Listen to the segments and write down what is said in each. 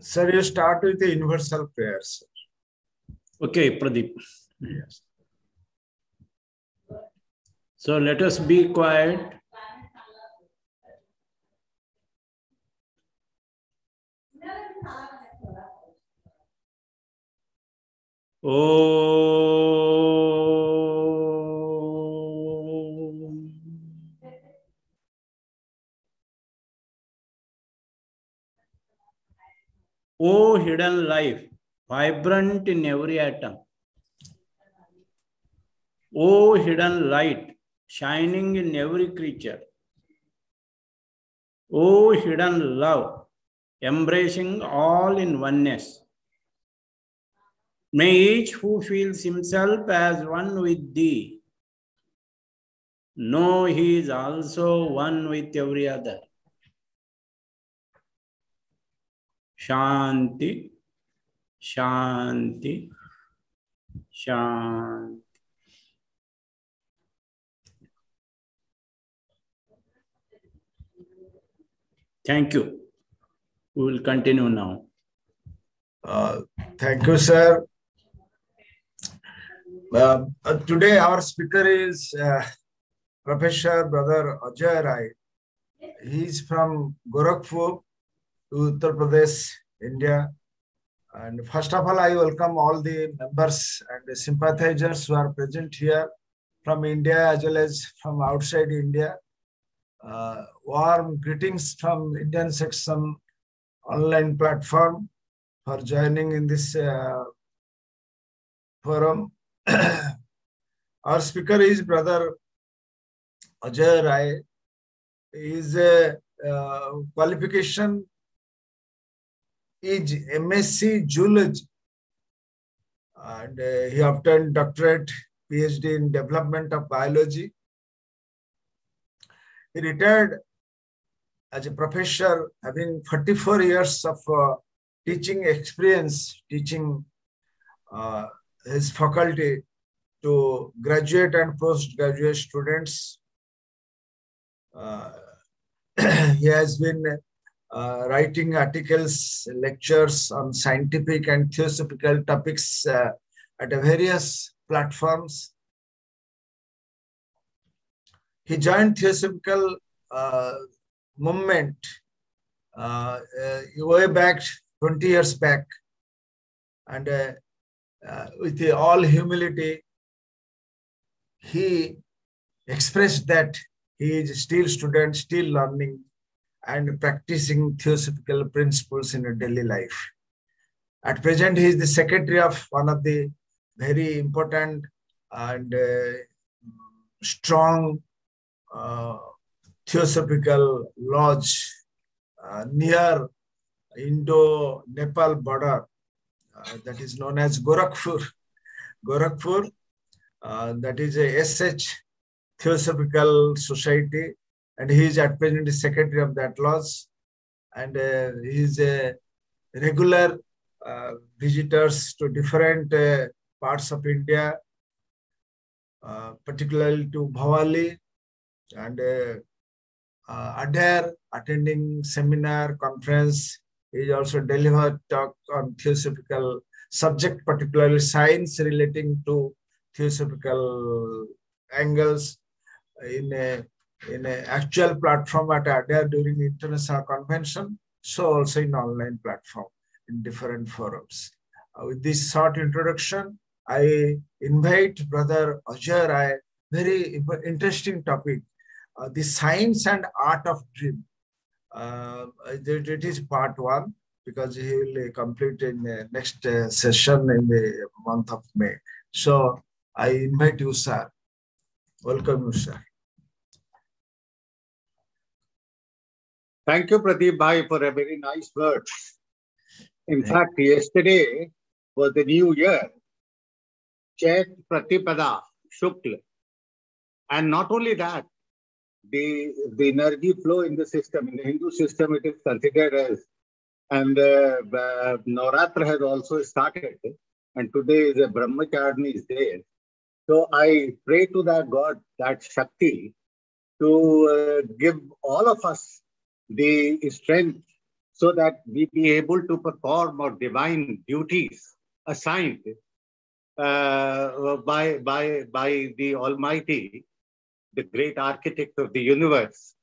Sir, you start with the universal prayers. Okay, Pradeep. Yes. So let us be quiet. Om. O hidden life, vibrant in every atom. O hidden light, shining in every creature. O hidden love, embracing all in oneness. May each who feels himself as one with thee know he is also one with every other. Shanti, Shanti, Shanti. Thank you. We will continue now. Uh, thank you, sir. Uh, uh, today, our speaker is uh, Professor Brother Ajai Rai. He is from Gorakhpur, Uttar Pradesh, India. And first of all, I welcome all the members and the sympathizers who are present here from India as well as from outside India. Uh, warm greetings from Indian section online platform for joining in this uh, forum. Our speaker is Brother Ajai Rai. His uh, uh, qualification is MSc Zoology. And uh, he obtained doctorate, PhD in development of biology. He retired as a professor, having 44 years of uh, teaching experience, teaching uh, his faculty to graduate and postgraduate students. Uh, he has been uh, writing articles, lectures on scientific and theosophical topics uh, at various platforms. He joined theosophical uh, movement uh, uh, way back 20 years back and uh, with all humility he expressed that he is still student still learning and practicing theosophical principles in a daily life. At present he is the secretary of one of the very important and uh, strong uh, theosophical lodge uh, near Indo-Nepal border that is known as Gorakhpur. Gorakhpur, uh, that is a SH Theosophical Society and he is at present the secretary of that lodge and uh, he is a regular uh, visitors to different uh, parts of India, particularly to Bhowali and uh, uh, Adyar attending seminar, conference. He also delivered talk on theosophical subject, particularly science relating to theosophical angles in a in an actual platform at Adyar during international convention, so also in online platform in different forums. Uh, with this short introduction, I invite Brother Ajai Rai, very interesting topic, uh, the science and art of dream. Uh, it, is part one because he will complete in the next uh, session in the month of May. So I invite you, sir. Welcome you, sir. Thank you, Pradeep Bhai, for a very nice word. In fact, yesterday was the new year, Chet Pratipada Shukla. And not only that, the, the energy flow in the system, in the Hindu system, it is considered as And uh, uh, Navratra has also started, and today is a Brahmacharini's day. So I pray to that God, that Shakti, to uh, give all of us the strength so that we be able to perform our divine duties assigned uh, by, by, by the Almighty, the great architect of the universe,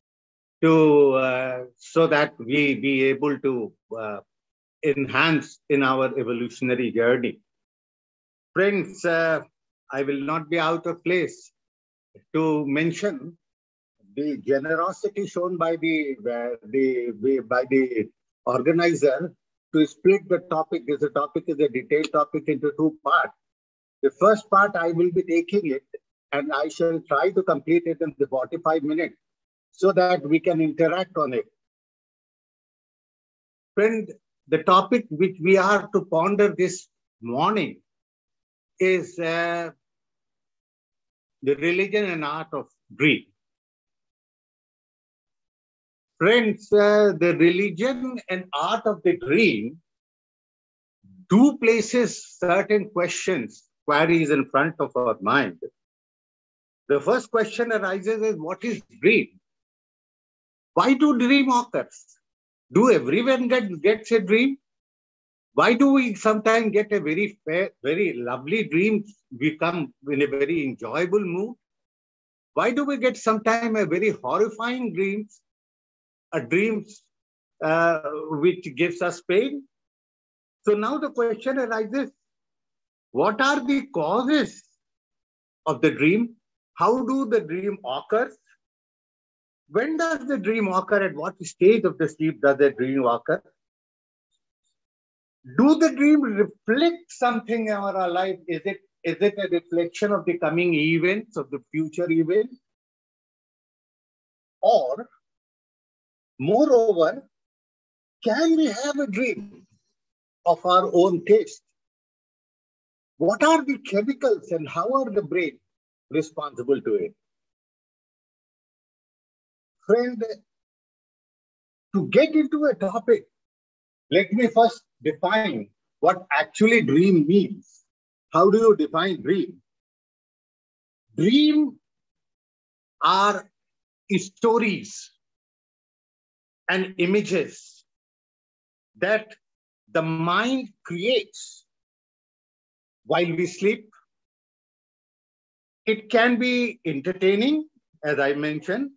to uh, so that we be able to uh, enhance in our evolutionary journey. Friends, uh, I will not be out of place to mention the generosity shown by the, uh, the by the organizer to split the topic. This topic is a detailed topic into two parts. The first part I will be taking it and I shall try to complete it in the 45 minutes so that we can interact on it. Friend, the topic which we are to ponder this morning is uh, the religion and art of dream. Friends, uh, the religion and art of the dream do places certain questions, queries in front of our mind. The first question arises is what is dream? Why do dream occurs? Do everyone get, gets a dream? Why do we sometimes get a very fair, very lovely dream, become in a very enjoyable mood? Why do we get sometimes a very horrifying dreams, a dreams uh, which gives us pain? So now the question arises, what are the causes of the dream? How do the dream occur? When does the dream occur? At what stage of the sleep does the dream occur? Do the dream reflect something in our life? Is it is it a reflection of the coming events, of the future events? Or, moreover, can we have a dream of our own taste? What are the chemicals and how are the brain responsible to it? Friend, to get into a topic, let me first define what actually dream means. How do you define dream? Dream are stories and images that the mind creates while we sleep. It can be entertaining, as I mentioned.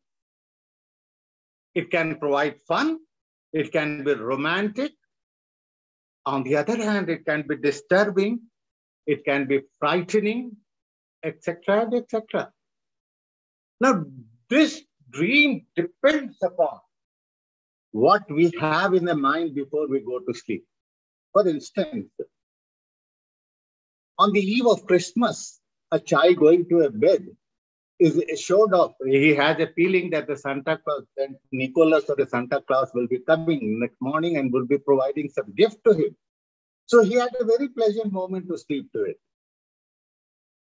It can provide fun. It can be romantic. On the other hand, it can be disturbing. It can be frightening, etc., etc. Now, this dream depends upon what we have in the mind before we go to sleep. For instance, on the eve of Christmas, a child going to a bed is showed off. he has a feeling that the Santa Claus, that Nicholas or the Santa Claus will be coming next morning and will be providing some gift to him. So he had a very pleasant moment to sleep to it.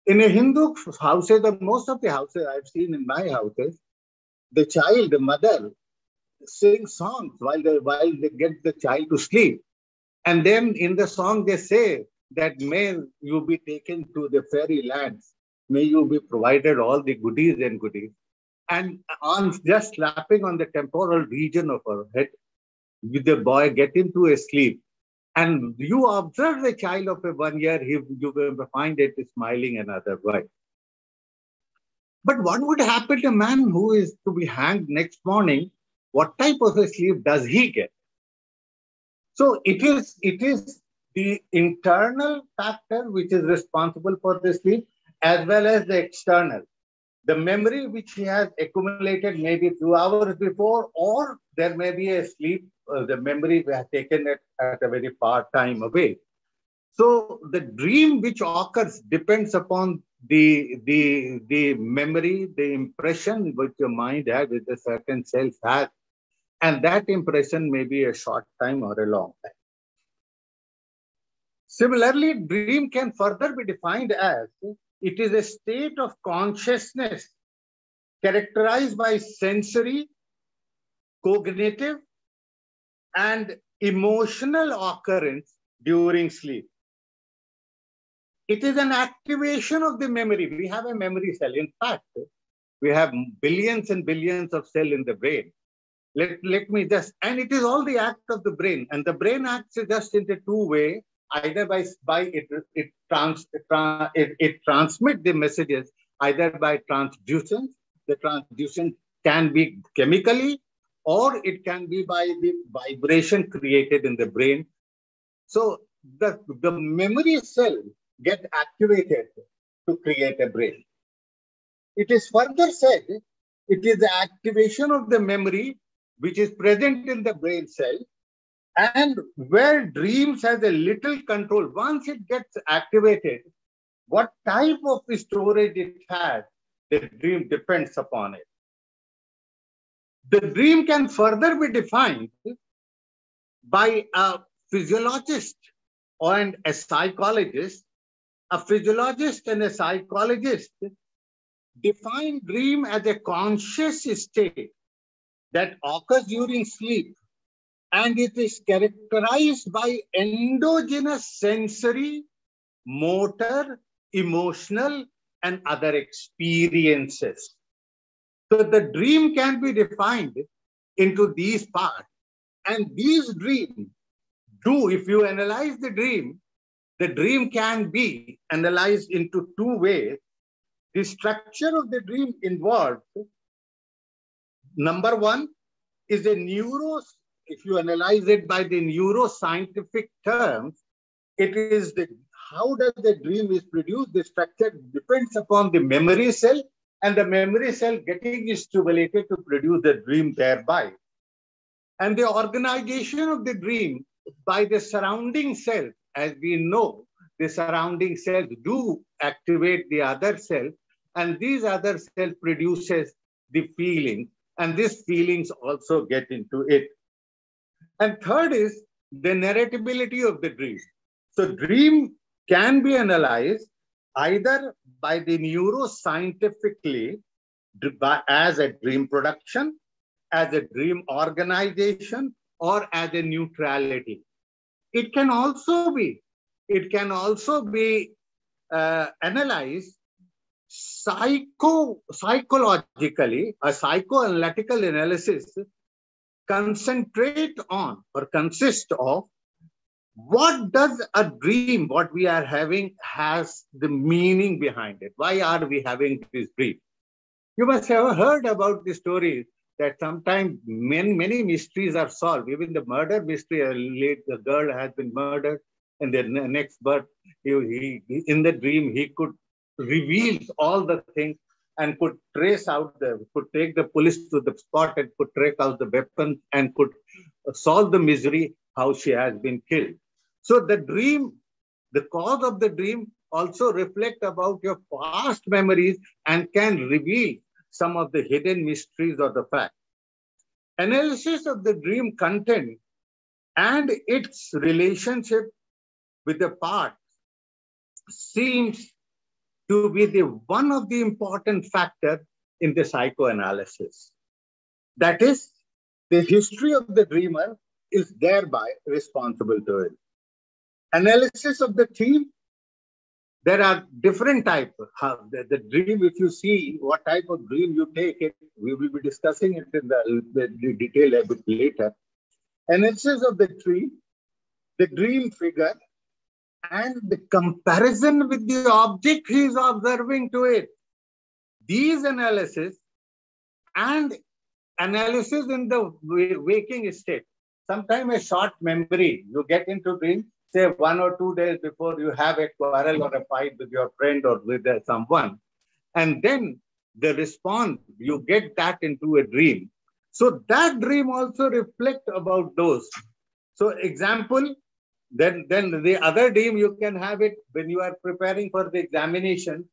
In a Hindu houses, or most of the houses I've seen in my houses, the child, the mother, sing songs while they, while they get the child to sleep. And then in the song, they say that may you be taken to the fairy lands. May you be provided all the goodies and goodies. And on just slapping on the temporal region of her head, with the boy, get him to a sleep. And you observe the child of a one year, he, you will find it smiling another way. But what would happen to a man who is to be hanged next morning? What type of a sleep does he get? So it is, it is the internal factor which is responsible for the sleep as well as the external. The memory which he has accumulated maybe two hours before, or there may be a sleep, uh, the memory we have taken it at a very far time away. So the dream which occurs depends upon the, the, the memory, the impression which your mind has, with a certain self has. And that impression may be a short time or a long time. Similarly, dream can further be defined as it is a state of consciousness characterized by sensory, cognitive, and emotional occurrence during sleep. It is an activation of the memory. We have a memory cell. In fact, we have billions and billions of cells in the brain. Let, let me just, and it is all the act of the brain. And the brain acts just in the two way, either by, by it, it, trans, it, it transmit the messages either by transduction. The transduction can be chemically or it can be by the vibration created in the brain. So the, the memory cell get activated to create a brain. It is further said, it is the activation of the memory which is present in the brain cell and where dreams has a little control. Once it gets activated, what type of storage it has, the dream depends upon it. The dream can further be defined by a physiologist or and a psychologist. A physiologist and a psychologist define dream as a conscious state that occurs during sleep and it is characterized by endogenous sensory, motor, emotional, and other experiences. So the dream can be defined into these parts. And these dreams do, if you analyze the dream, the dream can be analyzed into two ways. The structure of the dream involved, number one, is a neuro, if you analyze it by the neuroscientific terms, it is the how does the dream is produced? The structure depends upon the memory cell and the memory cell getting stimulated to produce the dream thereby. And the organization of the dream by the surrounding cells, as we know, the surrounding cells do activate the other cell, and these other cells produces the feeling, and these feelings also get into it. And third is the narratability of the dream. So dream can be analyzed either by the neuroscientifically as a dream production, as a dream organization, or as a neutrality. It can also be, it can also be uh, analyzed psycho, psychologically, a psychoanalytical analysis concentrate on or consist of what does a dream, what we are having, has the meaning behind it? Why are we having this dream? You must have heard about the story that sometimes many, many mysteries are solved. Even the murder mystery, a late the girl has been murdered, and the next birth, he, he, in the dream, he could reveal all the things and could trace out the, could take the police to the spot and could track out the weapon and could solve the misery how she has been killed. So the dream, the cause of the dream also reflect about your past memories and can reveal some of the hidden mysteries of the fact. Analysis of the dream content and its relationship with the part seems to be the one of the important factor in the psychoanalysis. That is, the history of the dreamer is thereby responsible to it analysis of the theme, there are different type. The, the, dream, if you see what type of dream you take it, we will be discussing it in the, the, detail a bit later. Analysis of the dream, the dream figure, and the comparison with the object he is observing to it. These analysis and analysis in the waking state. Sometimes a short memory, you get into dream, say one or two days before you have a quarrel or a fight with your friend or with uh, someone. And then the response, you get that into a dream. So that dream also reflect about those. So example, then, then the other dream you can have it when you are preparing for the examination.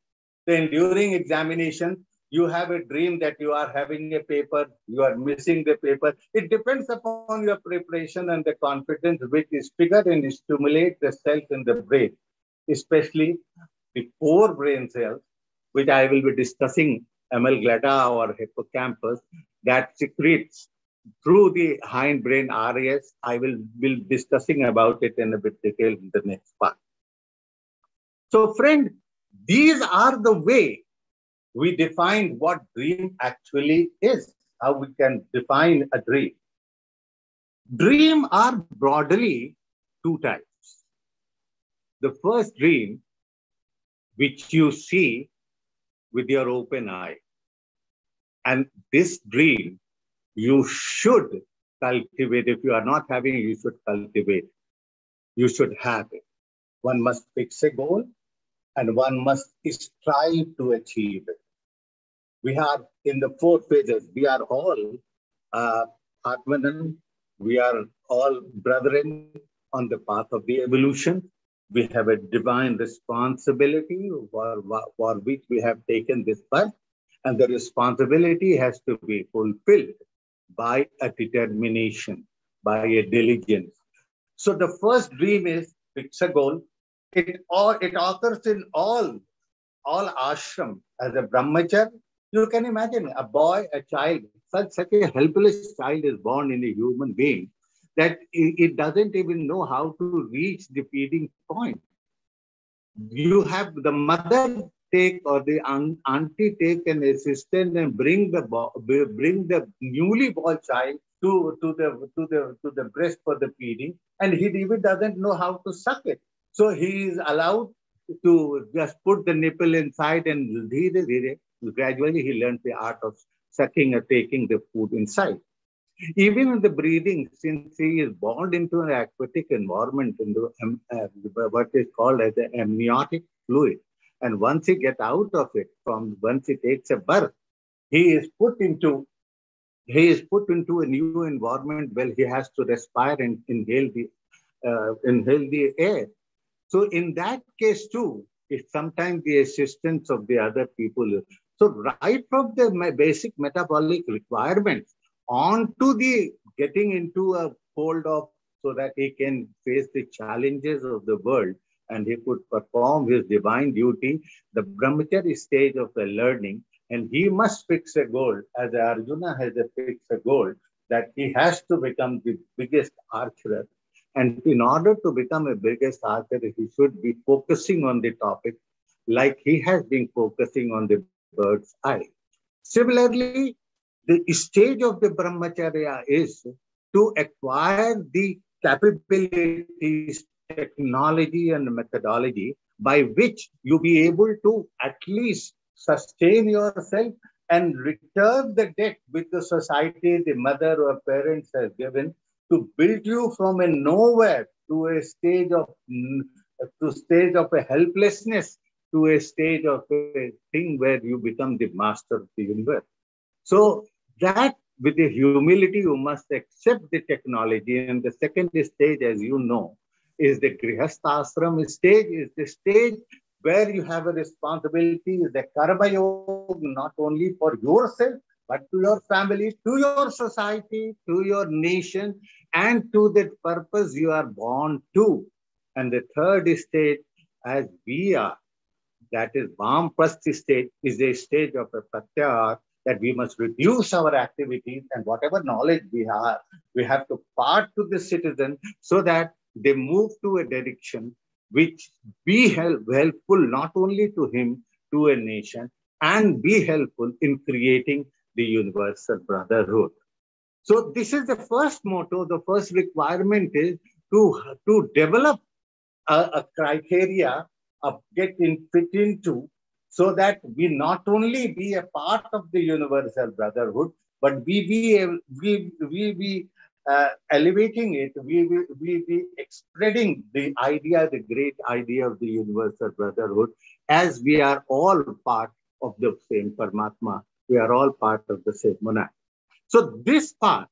Then during examination, you have a dream that you are having a paper, you are missing the paper. It depends upon your preparation and the confidence which is triggered and stimulate the cells in the brain, especially the core brain cells, which I will be discussing amygdala or hippocampus, that secretes through the hindbrain RAS. I will be discussing about it in a bit detail in the next part. So, friend, these are the way we define what dream actually is, how we can define a dream. Dream are broadly two types. The first dream, which you see with your open eye. And this dream, you should cultivate. If you are not having you should cultivate. You should have it. One must fix a goal and one must strive to achieve it. We are in the four phases. We are all uh, Atmanan. We are all brethren on the path of the evolution. We have a divine responsibility for, for which we have taken this birth, and the responsibility has to be fulfilled by a determination, by a diligence. So the first dream is fix a goal, it all it occurs in all all ashram as a brahmachar. You can imagine a boy, a child, such, such a helpless child is born in a human being that it, it doesn't even know how to reach the feeding point. You have the mother take or the auntie take an assistant and bring the bring the newly born child to, to the to the to the breast for the feeding, and he even doesn't know how to suck it. So he is allowed to just put the nipple inside and dhire, dhire, gradually he learns the art of sucking or taking the food inside. Even in the breathing, since he is born into an aquatic environment, into um, uh, what is called as the amniotic fluid, and once he gets out of it, from once he takes a birth, he is put into he is put into a new environment where he has to respire and inhale the uh, inhale the air. So in that case too, it's sometimes the assistance of the other people. So right from the basic metabolic requirements on to the getting into a fold of so that he can face the challenges of the world and he could perform his divine duty, the brahmachari stage of the learning, and he must fix a goal, as Arjuna has a fixed a goal, that he has to become the biggest archer and in order to become a biggest archer, he should be focusing on the topic like he has been focusing on the bird's eye. Similarly, the stage of the brahmacharya is to acquire the capabilities, technology, and methodology by which you be able to at least sustain yourself and return the debt which the society, the mother or parents has given to build you from a nowhere to a stage of to stage of a helplessness to a stage of a thing where you become the master of the universe. So that with the humility, you must accept the technology. And the second stage, as you know, is the Grihasthashram stage, is the stage where you have a responsibility, is the Karma Yoga, not only for yourself, but to your family, to your society, to your nation, and to that purpose you are born to. And the third state, as we are, that is Vamprasthi state, is a stage of a pratyahar that we must reduce our activities and whatever knowledge we have, we have to part to the citizen so that they move to a direction which be help, helpful not only to him, to a nation, and be helpful in creating the universal brotherhood. So this is the first motto, the first requirement is to, to develop a, a criteria of get fit into so that we not only be a part of the universal brotherhood, but we be, we, we be uh, elevating it, we will be spreading the idea, the great idea of the universal brotherhood, as we are all part of the same Paramatma. We are all part of the same monad. So this part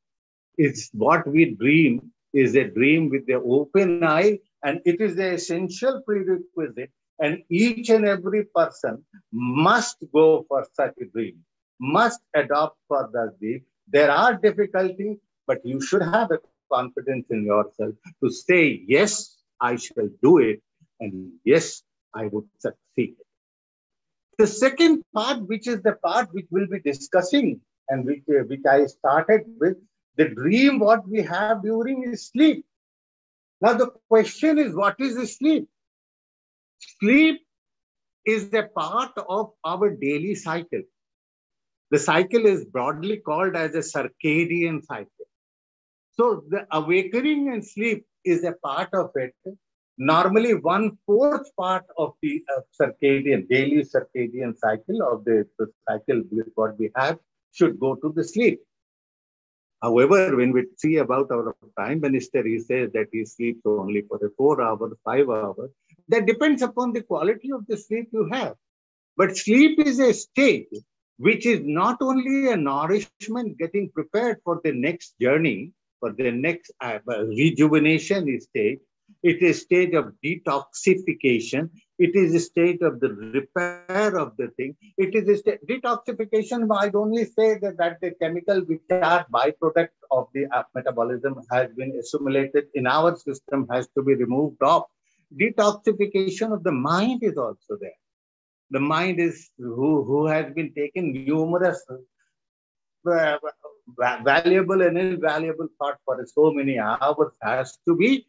is what we dream is a dream with the open eye and it is the essential prerequisite and each and every person must go for such a dream, must adopt for that dream. There are difficulties, but you should have a confidence in yourself to say, yes, I shall do it, and yes, I would succeed. The second part, which is the part which we'll be discussing and which, uh, which I started with, The dream, what we have during sleep. Now, the question is, what is sleep? Sleep is a part of our daily cycle. The cycle is broadly called as a circadian cycle. So the awakening and sleep is a part of it. Normally, one fourth part of the uh, circadian, daily circadian cycle of the, the cycle what we have should go to the sleep. However, when we see about our prime minister, he says that he sleeps only for a four hours, five hours. That depends upon the quality of the sleep you have. But sleep is a state which is not only a nourishment getting prepared for the next journey, for the next uh, rejuvenation stage, it is stage of detoxification. It is a stage of the repair of the thing. It is a state, detoxification. I'd only say that, that the chemical which are byproduct of the uh, metabolism has been assimilated in our system has to be removed off. Detoxification of the mind is also there. The mind is who, who has been taken numerous uh, valuable and invaluable part for so many hours has to be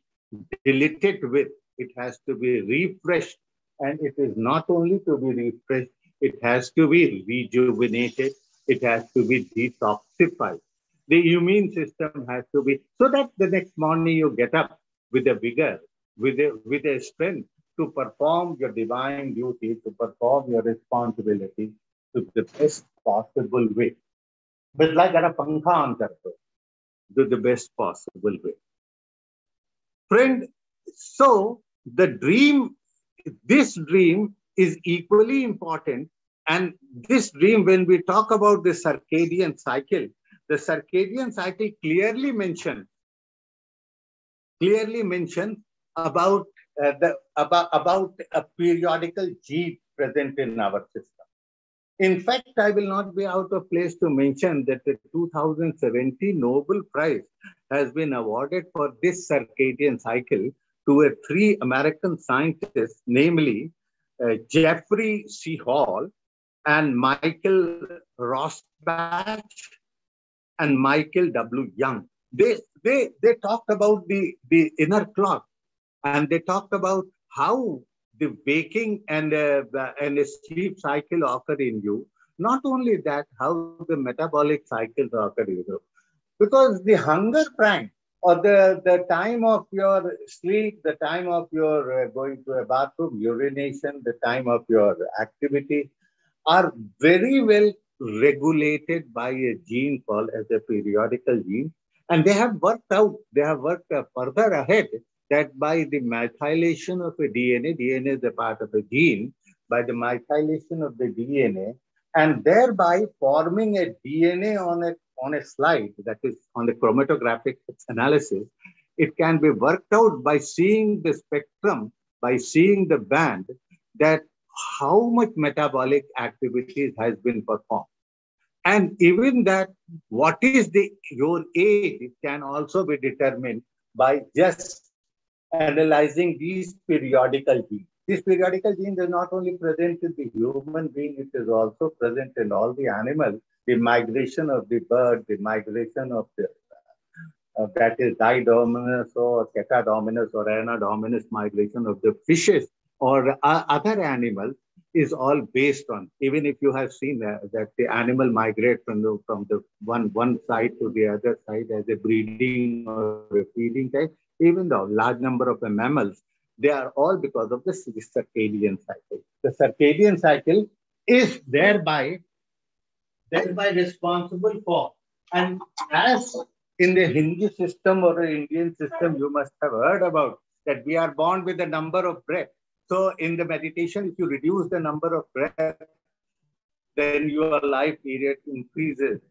deleted with. It has to be refreshed. And it is not only to be refreshed, it has to be rejuvenated. It has to be detoxified. The immune system has to be, so that the next morning you get up with a vigor, with a, with a strength to perform your divine duty, to perform your responsibility to the best possible way. But like a pankha on to the best possible way. Friend, so the dream, this dream is equally important. And this dream, when we talk about the circadian cycle, the circadian cycle clearly mentioned, clearly mentioned about uh, the about, about a periodical gene present in our system. In fact, I will not be out of place to mention that the 2017 Nobel Prize has been awarded for this circadian cycle to a three American scientists, namely uh, Jeffrey C. Hall and Michael Rosbash and Michael W. Young. They, they, they talked about the, the inner clock and they talked about how the waking and, uh, and the sleep cycle occur in you. Not only that, how the metabolic cycles occur in you. Because the hunger prime or the, the time of your sleep, the time of your uh, going to a bathroom, urination, the time of your activity are very well regulated by a gene called as a periodical gene. And they have worked out, they have worked uh, further ahead that by the methylation of a DNA, DNA is a part of a gene, by the methylation of the DNA, and thereby forming a DNA on a, on a slide, that is on the chromatographic analysis, it can be worked out by seeing the spectrum, by seeing the band, that how much metabolic activities has been performed. And even that, what is the your age, it can also be determined by just analyzing these periodical genes. These periodical genes are not only present in the human being, it is also present in all the animals. The migration of the bird, the migration of the uh, that is diadromous or catadromous or anadromous migration of the fishes or uh, other animals is all based on even if you have seen uh, that the animal migrate from the from the one one side to the other side as a breeding or a feeding type even the large number of the mammals, they are all because of the circadian cycle. The circadian cycle is thereby, thereby responsible for, and as in the Hindu system or the Indian system, you must have heard about that we are born with a number of breath. So in the meditation, if you reduce the number of breath, then your life period increases.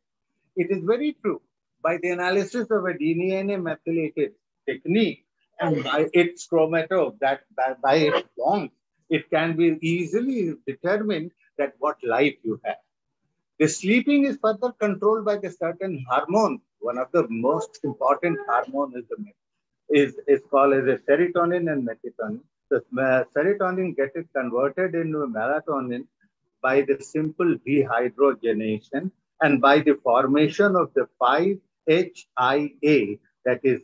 It is very true. By the analysis of a DNA methylated technique and by its chromato, that by, by its bonds, it can be easily determined that what life you have. The sleeping is further controlled by the certain hormone. One of the most important hormone is the is, is called as a serotonin and melatonin. The serotonin gets it converted into melatonin by the simple dehydrogenation and by the formation of the five HIA, that is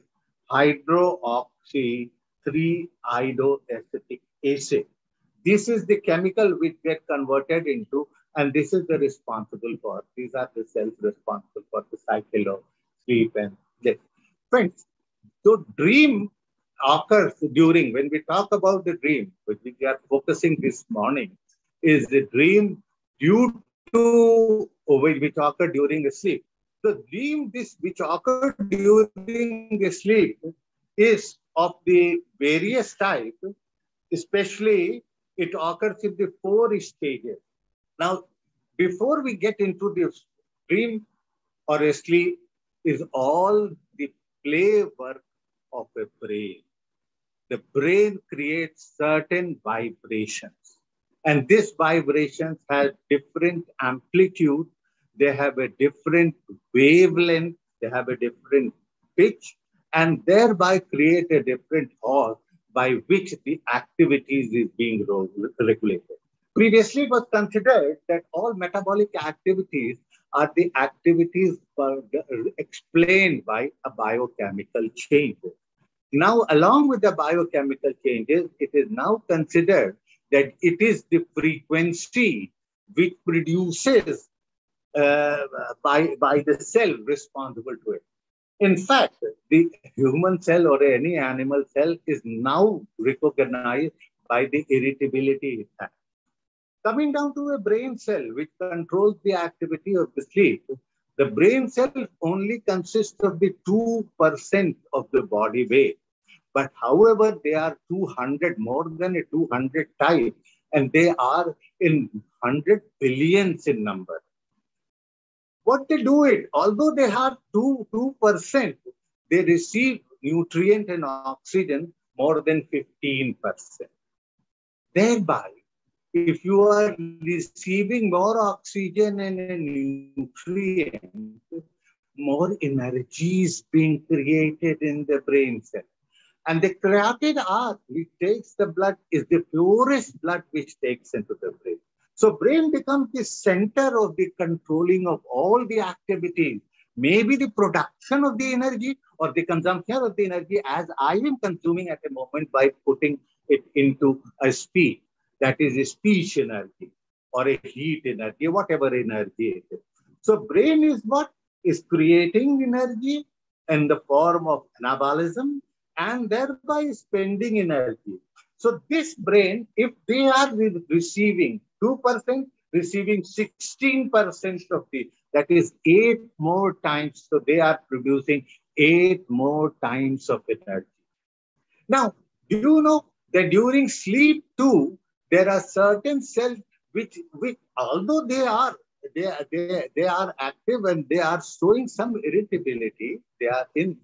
hydroxy 3-iodoacetic acid. This is the chemical which get converted into, and this is the responsible for, these are the cells responsible for the cycle of sleep and death. Friends, so dream occurs during, when we talk about the dream, which we are focusing this morning, is the dream due to, which occur during the sleep. The dream this which occur during the sleep is of the various type, especially it occurs in the four stages. Now, before we get into this dream or a sleep, is all the play work of a brain. The brain creates certain vibrations. And these vibrations have different amplitude, they have a different wavelength, they have a different pitch, and thereby create a different horse by which the activities is being regulated. Previously, it was considered that all metabolic activities are the activities explained by a biochemical change. Now, along with the biochemical changes, it is now considered that it is the frequency which produces Uh, by, by the cell responsible to it. In fact, the human cell or any animal cell is now recognized by the irritability it has. Coming down to a brain cell which controls the activity of the sleep, the brain cell only consists of the 2% of the body weight. But however, they are 200, more than a 200 types, and they are in 100 billions in number. What they do it, although they have 2, 2%, they receive nutrient and oxygen more than 15%. Thereby, if you are receiving more oxygen and nutrient, more energy is being created in the brain cell. And the carotid arch which takes the blood is the purest blood which takes into the brain. So brain becomes the center of the controlling of all the activities, maybe the production of the energy or the consumption of the energy as I am consuming at the moment by putting it into a speech. That is a speech energy or a heat energy, whatever energy it is. So brain is what is creating energy in the form of anabolism and thereby spending energy. So this brain, if they are receiving 2%, receiving 16% of the, that is eight more times. So they are producing eight more times of energy. Now, do you know that during sleep too, there are certain cells which, which although they are they, they, they are active and they are showing some irritability, they are in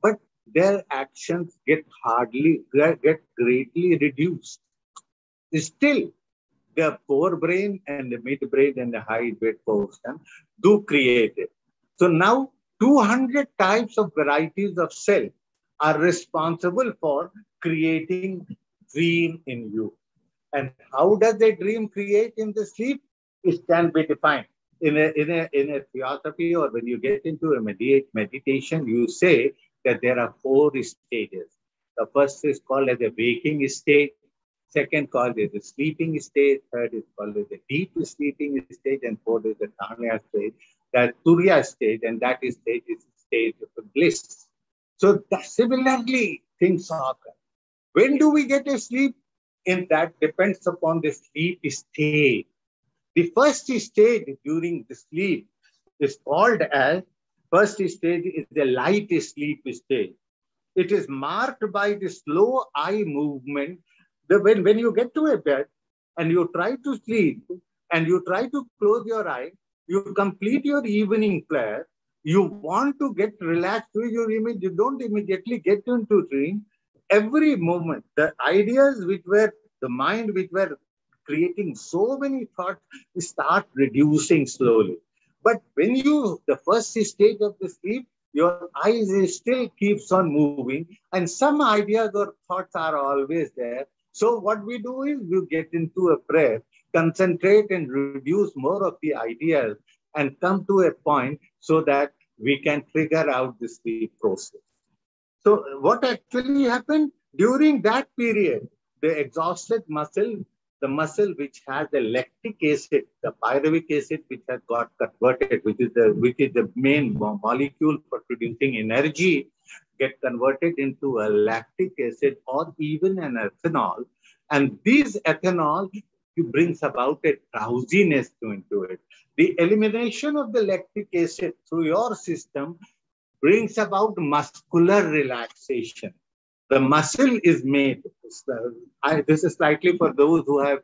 but their actions get hardly get greatly reduced. Still, the forebrain and the midbrain and the hindbrain portion do create it. So now 200 types of varieties of cell are responsible for creating dream in you. And how does a dream create in the sleep? It can be defined. In a, in a, in a theosophy or when you get into a meditate, meditation, you say that there are four stages. The first is called as a waking state, second called is the sleeping state, third is called a deep sleeping stage, and fourth is the Tanya stage, that Turiya stage, and that is stage is stage of bliss. So similarly, things happen. When do we get a sleep? And that depends upon the sleep state. The first stage during the sleep is called as First stage is the light sleep stage. It is marked by the slow eye movement. The, when, when you get to a bed and you try to sleep and you try to close your eyes, you complete your evening prayer, you want to get relaxed with your image, you don't immediately get into dream. Every moment, the ideas which were the mind which were creating so many thoughts start reducing slowly. But when you, the first stage of the sleep, your eyes still keeps on moving and some ideas or thoughts are always there. So what we do is we get into a prayer, concentrate and reduce more of the ideas and come to a point so that we can figure out the sleep process. So what actually happened during that period, the exhausted muscle, the muscle which has the lactic acid, the pyruvic acid which has got converted, which is the which is the main molecule for producing energy, get converted into a lactic acid or even an ethanol. And this ethanol brings about a drowsiness into it. The elimination of the lactic acid through your system brings about muscular relaxation. The muscle is made. I, this is slightly for those who have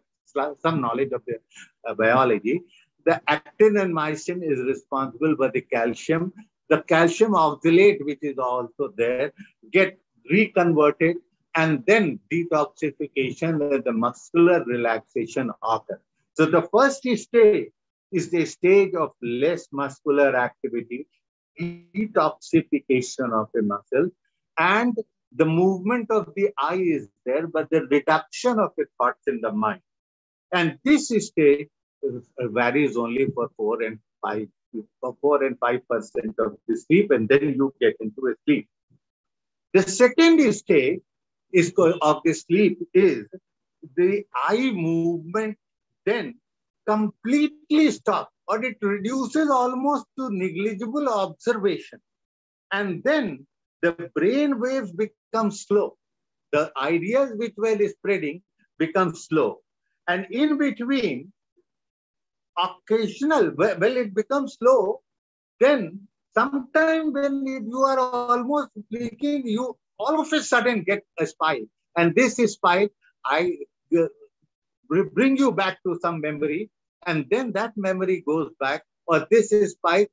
some knowledge of the uh, biology. The actin and myosin is responsible for the calcium the calcium oxalate, which is also there, get reconverted and then detoxification and the muscular relaxation occur. So the first stage is the stage of less muscular activity, detoxification of the muscle, and the movement of the eye is there, but the reduction of the thoughts in the mind. And this stage varies only for four and five four and five percent of the sleep, and then you get into a sleep. The second stage is of the sleep is the eye movement then completely stops or it reduces almost to negligible observation. And then the brain waves become slow. The ideas which were spreading become slow. And in between, occasional, well, it becomes slow, then sometime when you are almost speaking, you all of a sudden get a spike. And this is spike, I uh, bring you back to some memory, and then that memory goes back, or this is spike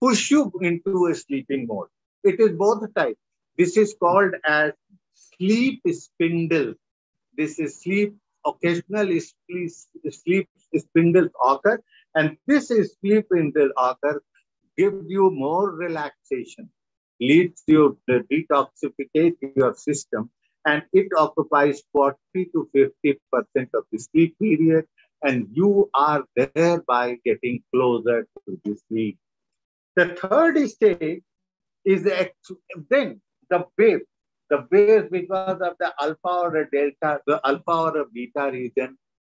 push you into a sleeping mode. It is both types. This is called as sleep spindle. This is sleep occasional sleep spindle occur, and this sleep spindle occur gives you more relaxation, leads you to detoxificate your system, and it occupies 40 to 50 percent of the sleep period, and you are thereby getting closer to the sleep. The third stage is the then the wave the waves because of the alpha or a delta, the alpha or a beta region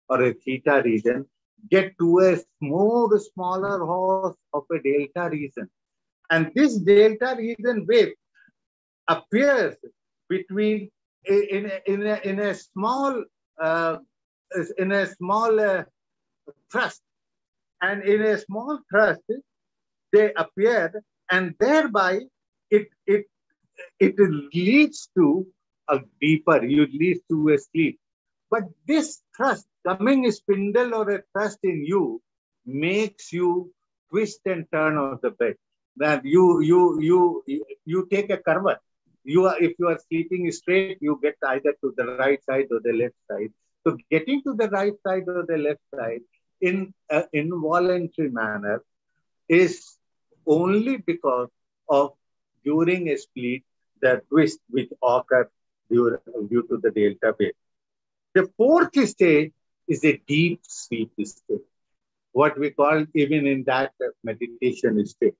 or a theta region get to a more smaller horse of a delta region. And this delta region wave appears between in a, in a, in a small uh, in a small uh, thrust and in a small thrust they appear and thereby it it it leads to a deeper, you leads to a sleep. But this thrust, coming spindle or a thrust in you, makes you twist and turn on the bed. That you you you you take a curve. You are if you are sleeping straight, you get either to the right side or the left side. So getting to the right side or the left side in an involuntary manner is only because of during a sleep the twist which occurs due, due to the delta wave. The fourth stage is a deep sleep state, what we call even in that meditation state.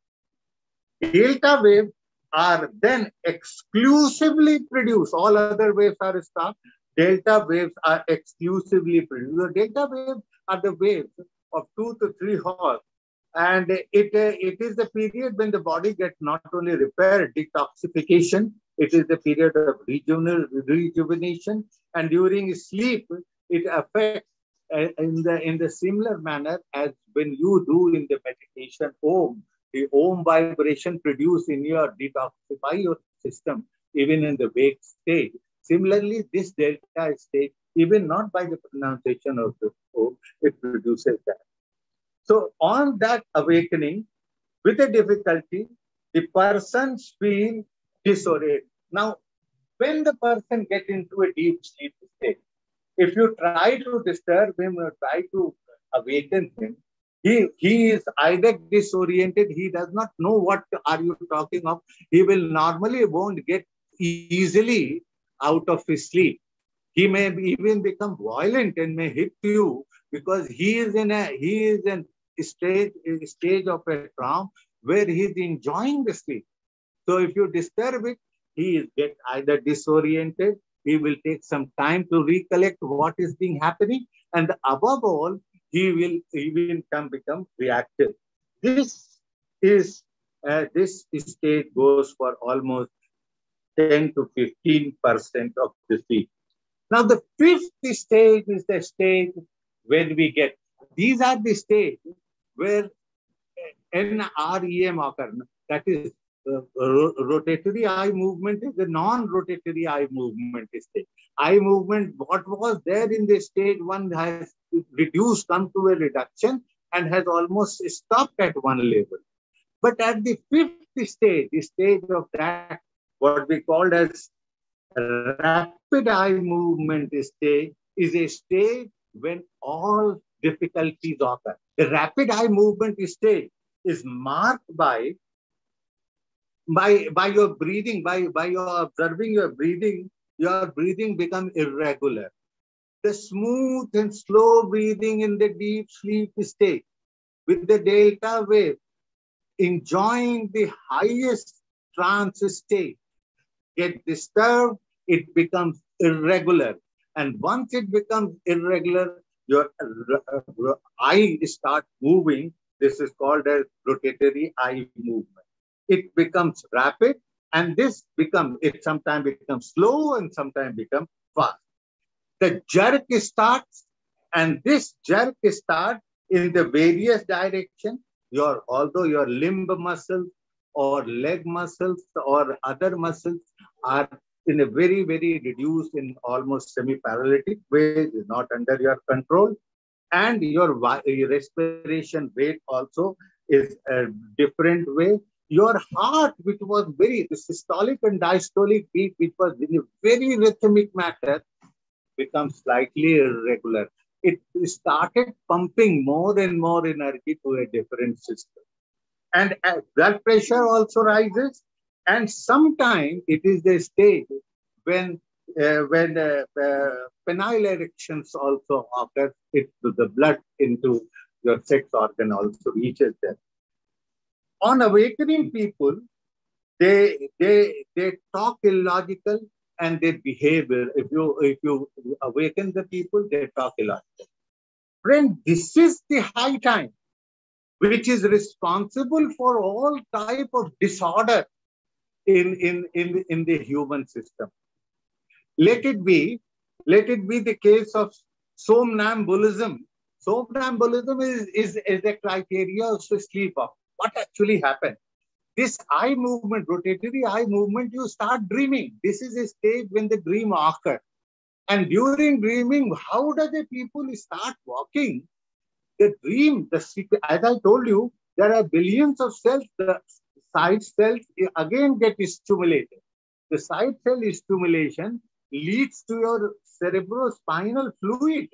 Delta waves are then exclusively produced. All other waves are stopped. Delta waves are exclusively produced. The delta waves are the waves of two to three hertz and it, it is the period when the body gets not only repaired, detoxification, it is the period of rejuvenation. And during sleep, it affects uh, in, the, in the similar manner as when you do in the meditation Om. The Om vibration produced in your detoxify your system, even in the wake state. Similarly, this delta state, even not by the pronunciation of the Om, it produces that. So on that awakening, with a difficulty, the person feel disoriented. Now, when the person get into a deep sleep state, if you try to disturb him or try to awaken him, he, he is either disoriented, he does not know what are you talking of. He will normally won't get easily out of his sleep. He may even become violent and may hit you because he is in a he is in stage stage of a trance where he is enjoying the sleep. So if you disturb it, he is get either disoriented, he will take some time to recollect what is being happening, and above all, he will will come become reactive. This is uh, this state goes for almost 10 to 15 percent of the sleep. Now the fifth stage is the stage when we get these are the stages where NREM occur. That is uh, rotatory eye movement is the non-rotatory eye movement state. Eye movement, what was there in the stage one has reduced, come to a reduction and has almost stopped at one level. But at the fifth stage, the stage of that, what we called as rapid eye movement stage is a stage when all difficulties occur. The rapid eye movement stage is marked by by by your breathing, by by your observing your breathing, your breathing become irregular. The smooth and slow breathing in the deep sleep state with the delta wave, enjoying the highest trance state, get disturbed, it becomes irregular. And once it becomes irregular, your eye start moving. This is called as rotatory eye movement. It becomes rapid and this becomes, it sometimes becomes slow and sometimes becomes fast. The jerk starts and this jerk starts in the various direction. Your, although your limb muscles or leg muscles or other muscles are in a very, very reduced in almost semi-paralytic way, is not under your control. And your respiration rate also is a different way. Your heart, which was very systolic and diastolic beat, which was in a very rhythmic matter, becomes slightly irregular. It started pumping more and more energy to a different system. And uh, blood pressure also rises and sometimes it is the stage when uh, when uh, uh, penile erections also occur, it the blood into your sex organ also reaches there. On awakening people, they they they talk illogical and they behave. If you if you awaken the people, they talk illogical. Friend, this is the high time which is responsible for all type of disorder in, in, in, in the human system. Let it be, let it be the case of somnambulism. Somnambulism is, is, is a criteria of sleep. What actually happened? This eye movement, rotatory eye movement, you start dreaming. This is a stage when the dream occurs. And during dreaming, how do the people start walking? The dream, the as I told you, there are billions of cells. The side cells again get stimulated. The side cell stimulation leads to your cerebrospinal fluid.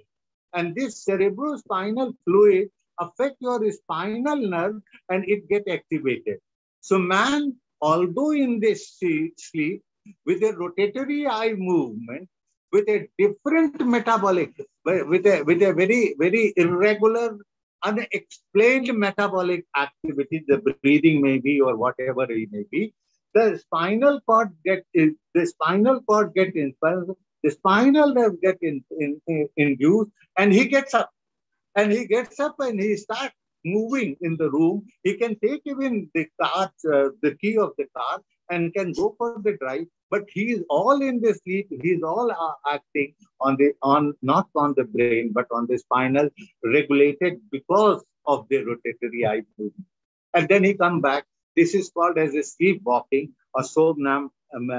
And this cerebrospinal fluid affect your spinal nerve and it get activated. So man, although in this sleep, with a rotatory eye movement, with a different metabolic, with a, with a very, very irregular, unexplained metabolic activity, the breathing may be or whatever it may be, the spinal cord get the spinal cord get inspired, the spinal nerve get in, in, in, induced, and he gets up, and he gets up and he starts moving in the room. He can take even the car, uh, the key of the car, and can go for the drive. But he is all in the sleep. He is all uh, acting on the on not on the brain, but on the spinal, regulated because of the rotatory eye movement. And then he come back this is called as a sleepwalking or somnam, um,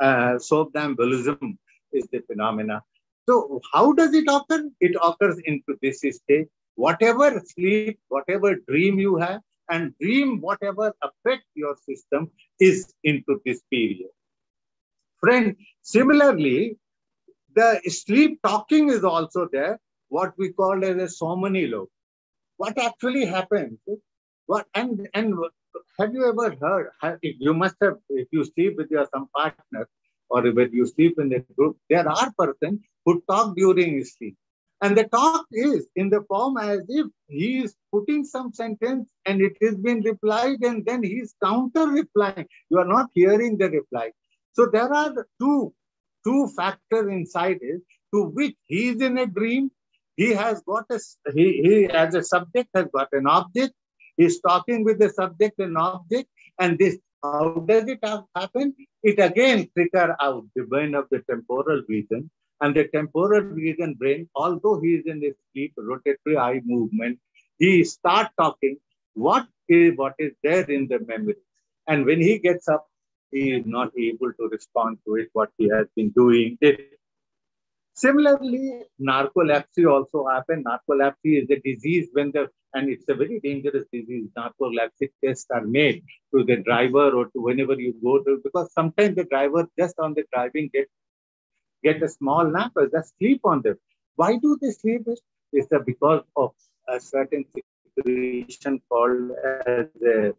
uh, somnambulism is the phenomena. So how does it occur? It occurs into this state. Whatever sleep, whatever dream you have, and dream whatever affect your system is into this period. Friend, similarly, the sleep talking is also there, what we call as a somnilo. What actually happens? What and and have you ever heard? You must have, if you sleep with your some partner or when you sleep in a group, there are persons who talk during sleep. And the talk is in the form as if he is putting some sentence and it has been replied and then he is counter replying. You are not hearing the reply. So there are two, two factors inside it to which he is in a dream. He has got a, he, he as a subject has got an object. He is talking with the subject and object. And this, how does it happen? It again trigger out the brain of the temporal region and the temporal region brain, although he is in the sleep, rotatory eye movement, he start talking what is what is there in the memory. And when he gets up, he is not able to respond to it, what he has been doing. It. Similarly, narcolepsy also happens. Narcolepsy is a disease when the, and it's a very dangerous disease. Narcolepsy tests are made to the driver or to whenever you go to, because sometimes the driver just on the driving gets get a small nap or just sleep on them. Why do they sleep? It's because of a certain secretion called as a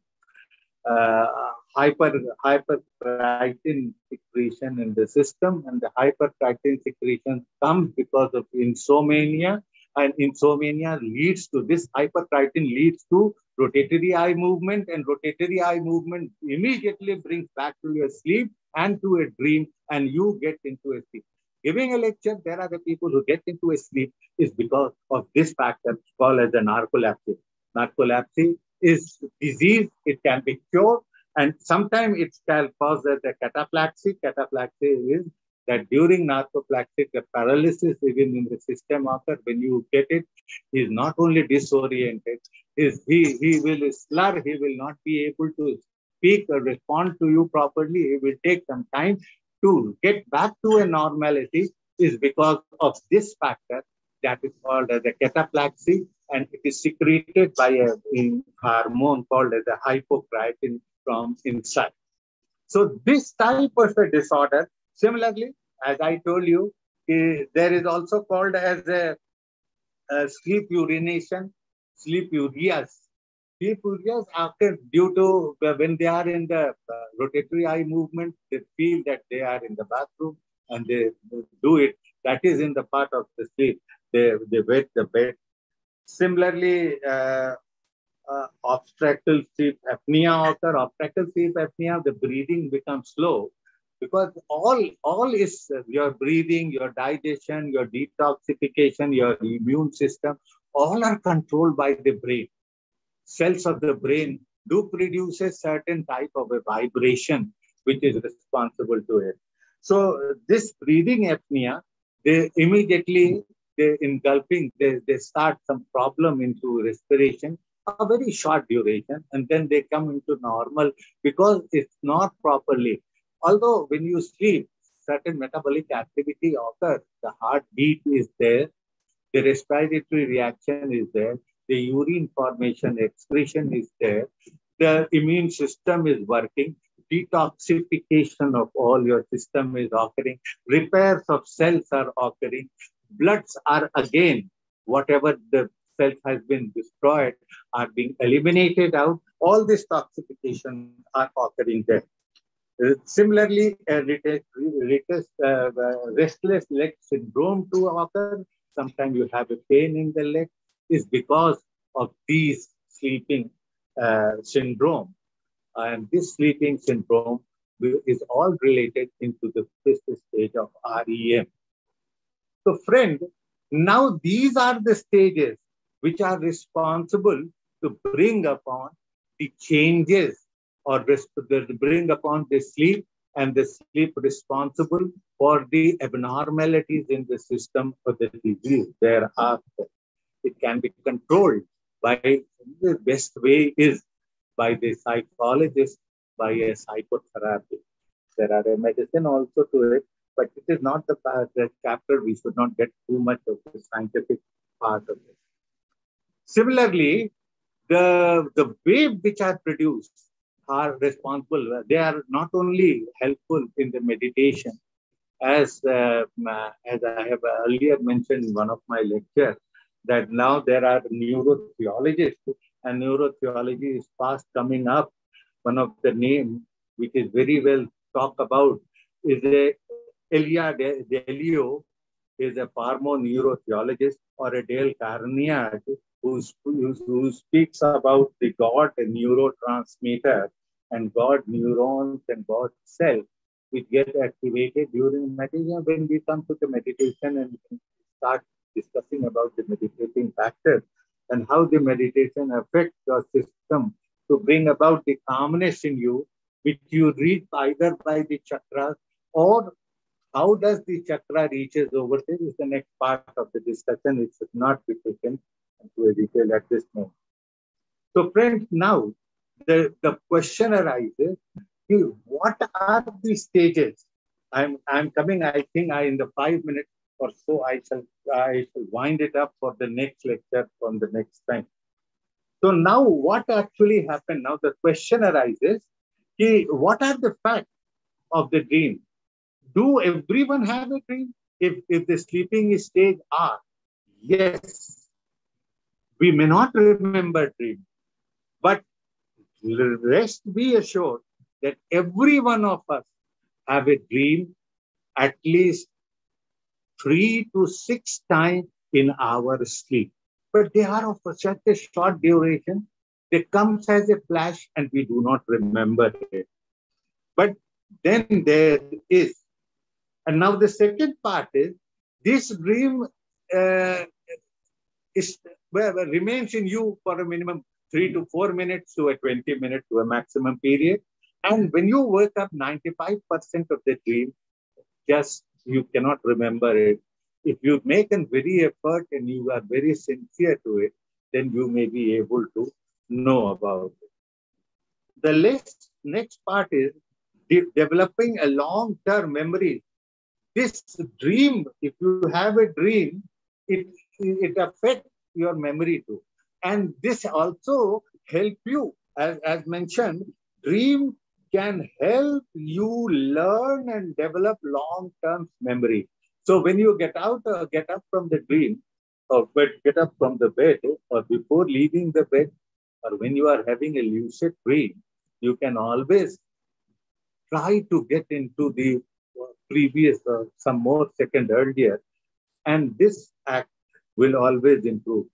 uh, hyper hyperkeratin secretion in the system, and the hyperkeratin secretion comes because of insomnia, and insomnia leads to this hyperkeratin leads to rotatory eye movement, and rotatory eye movement immediately brings back to your sleep and to a dream, and you get into a sleep giving a lecture, there are the people who get into a sleep is because of this factor called as the narcolepsy. Narcolepsy is disease, it can be cured, and sometimes it can cause the cataplexy. Cataplexy is that during narcolepsy, the paralysis even in the system occurs. When you get it, he is not only disoriented, is he, he will slur, he will not be able to speak or respond to you properly. It will take some time to get back to a normality is because of this factor that is called as a cataplexy and it is secreted by a, hormone called as a hypocretin from inside. So this type of a disorder, similarly, as I told you, is, there is also called as a, a sleep urination, sleep ureas, people just after due to when they are in the uh, rotatory eye movement, they feel that they are in the bathroom and they, they do it. That is in the part of the sleep. They, they wet the bed. Similarly, uh, uh, obstructive sleep apnea occur. Obstructive sleep apnea, the breathing becomes slow because all all is uh, your breathing, your digestion, your detoxification, your immune system, all are controlled by the brain cells of the brain do produce a certain type of a vibration which is responsible to it. So this breathing apnea, they immediately they engulfing, they, they start some problem into respiration, a very short duration, and then they come into normal because it's not properly. Although when you sleep, certain metabolic activity occurs, the heartbeat is there, the respiratory reaction is there, the urine formation excretion is there, the immune system is working, detoxification of all your system is occurring, repairs of cells are occurring, bloods are again, whatever the cells has been destroyed are being eliminated out. All this toxification are occurring there. Uh, similarly, uh, uh, restless leg syndrome to occur. Sometimes you have a pain in the leg is because of these sleeping uh, syndrome. And this sleeping syndrome is all related into the fifth stage of REM. So friend, now these are the stages which are responsible to bring upon the changes or bring upon the sleep and the sleep responsible for the abnormalities in the system of the disease thereafter it can be controlled by the best way is by the psychologist, by a psychotherapy. There are a medicine also to it, but it is not the, the chapter. We should not get too much of the scientific part of it. Similarly, the, the wave which are produced are responsible. They are not only helpful in the meditation, as, uh, as I have earlier mentioned in one of my lectures, that now there are neurotheologists and neurotheology is fast coming up. One of the name which is very well talked about is a Ilia Delio is a Parmo neurotheologist or a Dale Carnegie who, who speaks about the God neurotransmitter and God neurons and God cells, which get activated during meditation. When we come to the meditation and start discussing about the meditating factors and how the meditation affects your system to bring about the calmness in you, which you read either by the chakras or how does the chakra reaches over there is the next part of the discussion. It should not be taken into a detail at this moment. So friends, now the, the question arises, what are the stages? I'm, I'm coming, I think I, in the five minutes or so, I shall, I shall wind it up for the next lecture from the next time. So now what actually happened? Now the question arises, what are the facts of the dream? Do everyone have a dream? If, if the sleeping stage are, yes, we may not remember dream, but rest be assured that every one of us have a dream at least three to six times in our sleep. But they are of such a short duration, they come as a flash and we do not remember it. But then there is, and now the second part is this dream uh, is, well, remains in you for a minimum three to four minutes to a 20 minute to a maximum period. And when you wake up 95% of the dream, just you cannot remember it. If you make a very effort and you are very sincere to it, then you may be able to know about it. The next, next part is de developing a long-term memory. This dream, if you have a dream, it, it affects your memory too. And this also help you, as, as mentioned, dream can help you learn and develop long-term memory. So when you get out, uh, get up from the dream, or get up from the bed, or before leaving the bed, or when you are having a lucid dream, you can always try to get into the previous, uh, some more second earlier, and this act will always improve.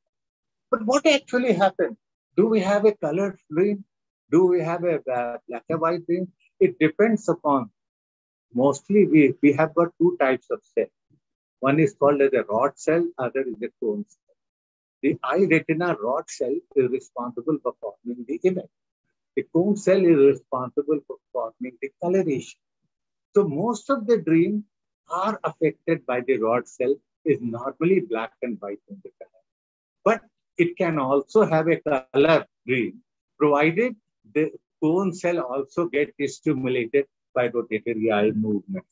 But what actually happened? Do we have a colored dream? Do we have a black and white dream? It depends upon, mostly we, we have got two types of cells. One is called as a rod cell, other is a cone cell. The eye retina rod cell is responsible for forming the image. The cone cell is responsible for forming the coloration. So most of the dreams are affected by the rod cell is normally black and white in the color. But it can also have a color dream, provided the cone cell also get stimulated by rotatory eye movement.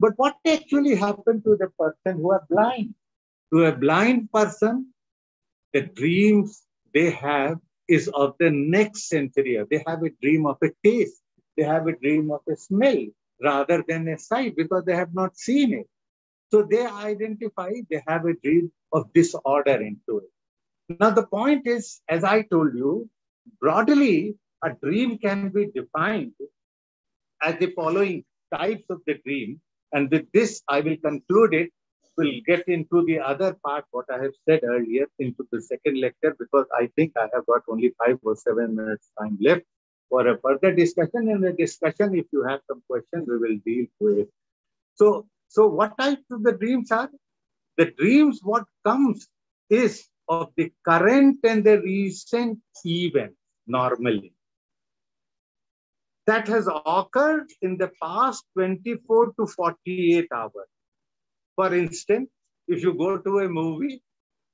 But what actually happened to the person who are blind? To a blind person, the dreams they have is of the next century. They have a dream of a taste. They have a dream of a smell rather than a sight because they have not seen it. So they identify, they have a dream of disorder into it. Now, the point is, as I told you, broadly, a dream can be defined as the following types of the dream. And with this, I will conclude it. We'll get into the other part, what I have said earlier, into the second lecture, because I think I have got only five or seven minutes time left for a further discussion. In the discussion, if you have some questions, we will deal with. So, so what types of the dreams are? The dreams, what comes is of the current and the recent event normally. That has occurred in the past 24 to 48 hours. For instance, if you go to a movie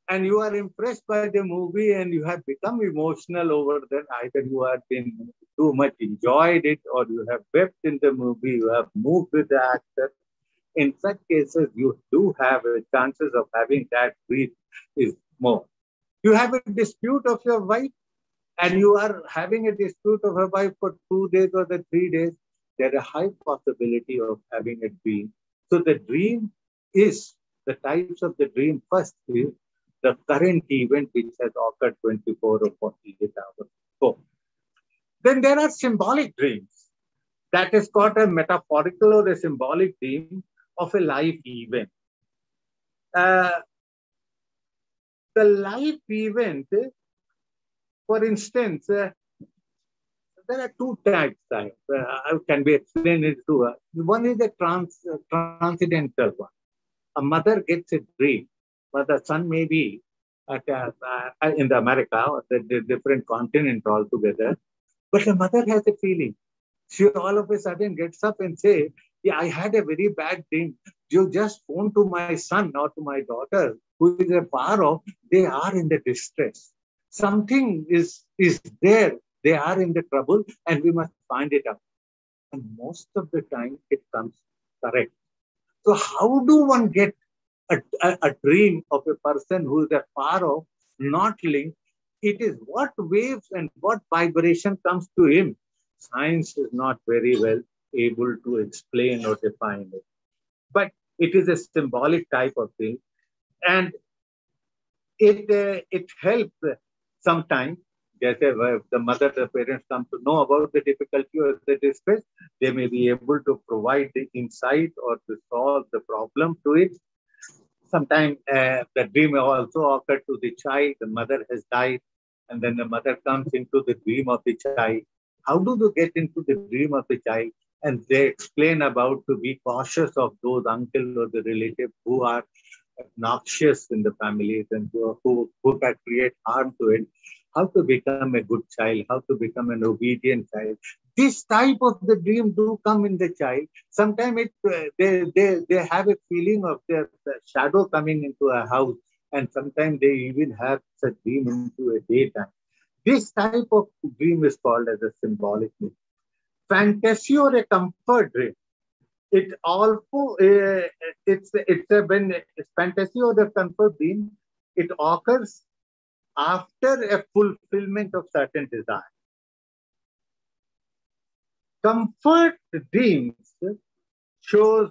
and you are impressed by the movie and you have become emotional over that, either you have been too much enjoyed it or you have wept in the movie, you have moved with the actor. In such cases, you do have chances of having that breathe is more. You have a dispute of your wife and you are having a dispute of your wife for two days or the three days, there's a high possibility of having a dream. So the dream is the types of the dream first is the current event which has occurred 24 or 48 hours before. Then there are symbolic dreams. That is called a metaphorical or a symbolic dream of a life event. Uh, the life event, for instance, uh, there are two types uh, can be explained into uh, one is a trans uh, transcendental one. A mother gets a dream, but the son may be at, uh, uh, in the America or the, the different continent altogether. But the mother has a feeling. She all of a sudden gets up and say, "Yeah, I had a very bad dream. You just phone to my son or to my daughter, who is a far off. They are in the distress. Something is is there they are in the trouble and we must find it out. And most of the time it comes correct. So how do one get a, a, a dream of a person who is a far off, not linked? It is what waves and what vibration comes to him. Science is not very well able to explain or define it. But it is a symbolic type of thing. And it, uh, it helps sometimes जैसे the mother, the parents come to know about the difficulty or the distress, they may be able to provide the insight or to solve the problem to it. Sometimes uh, the dream also occurred to the child, the mother has died, and then the mother comes into the dream of the child. How do you get into the dream of the child? And they explain about to be cautious of those uncle or the relative who are noxious in the families and who, who, who can create harm to it how to become a good child, how to become an obedient child. This type of the dream do come in the child. Sometimes it uh, they, they they have a feeling of their the shadow coming into a house, and sometimes they even have such dream into a daytime. This type of dream is called as a symbolic dream. Fantasy or a comfort dream. It also uh, it's it's a when it's fantasy or the comfort dream. It occurs after a fulfillment of certain desire. Comfort dreams shows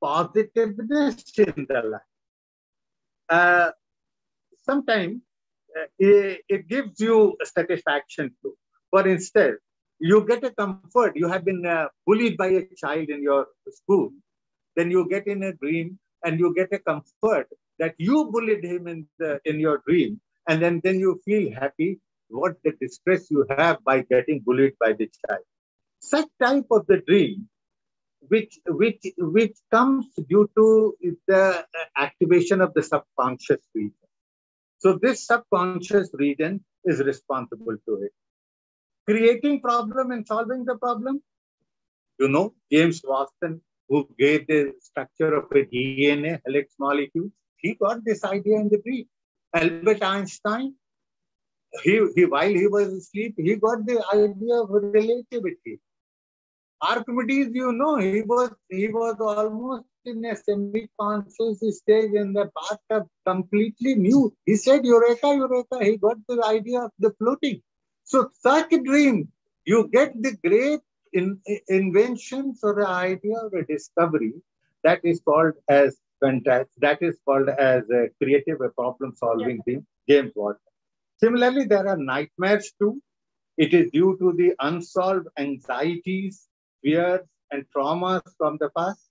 positiveness in the life. Uh, Sometimes uh, it, it, gives you satisfaction too. For instance, you get a comfort. You have been uh, bullied by a child in your school. Then you get in a dream and you get a comfort that you bullied him in, the, in your dream and then, then you feel happy what the distress you have by getting bullied by the child. Such type of the dream, which which which comes due to the activation of the subconscious region. So this subconscious region is responsible to it. Creating problem and solving the problem. You know, James Watson, who gave the structure of a DNA helix molecule, he got this idea in the dream. Albert Einstein, he, he while he was asleep, he got the idea of relativity. Archimedes, you know, he was he was almost in a semi-conscious stage in the bathtub, completely new. He said, Eureka, Eureka. He got the idea of the floating. So such a dream, you get the great in, inventions or the idea of a discovery that is called as fantastic. That is called as a creative a problem solving yeah. thing, James Watson. Similarly, there are nightmares too. It is due to the unsolved anxieties, fears, and traumas from the past,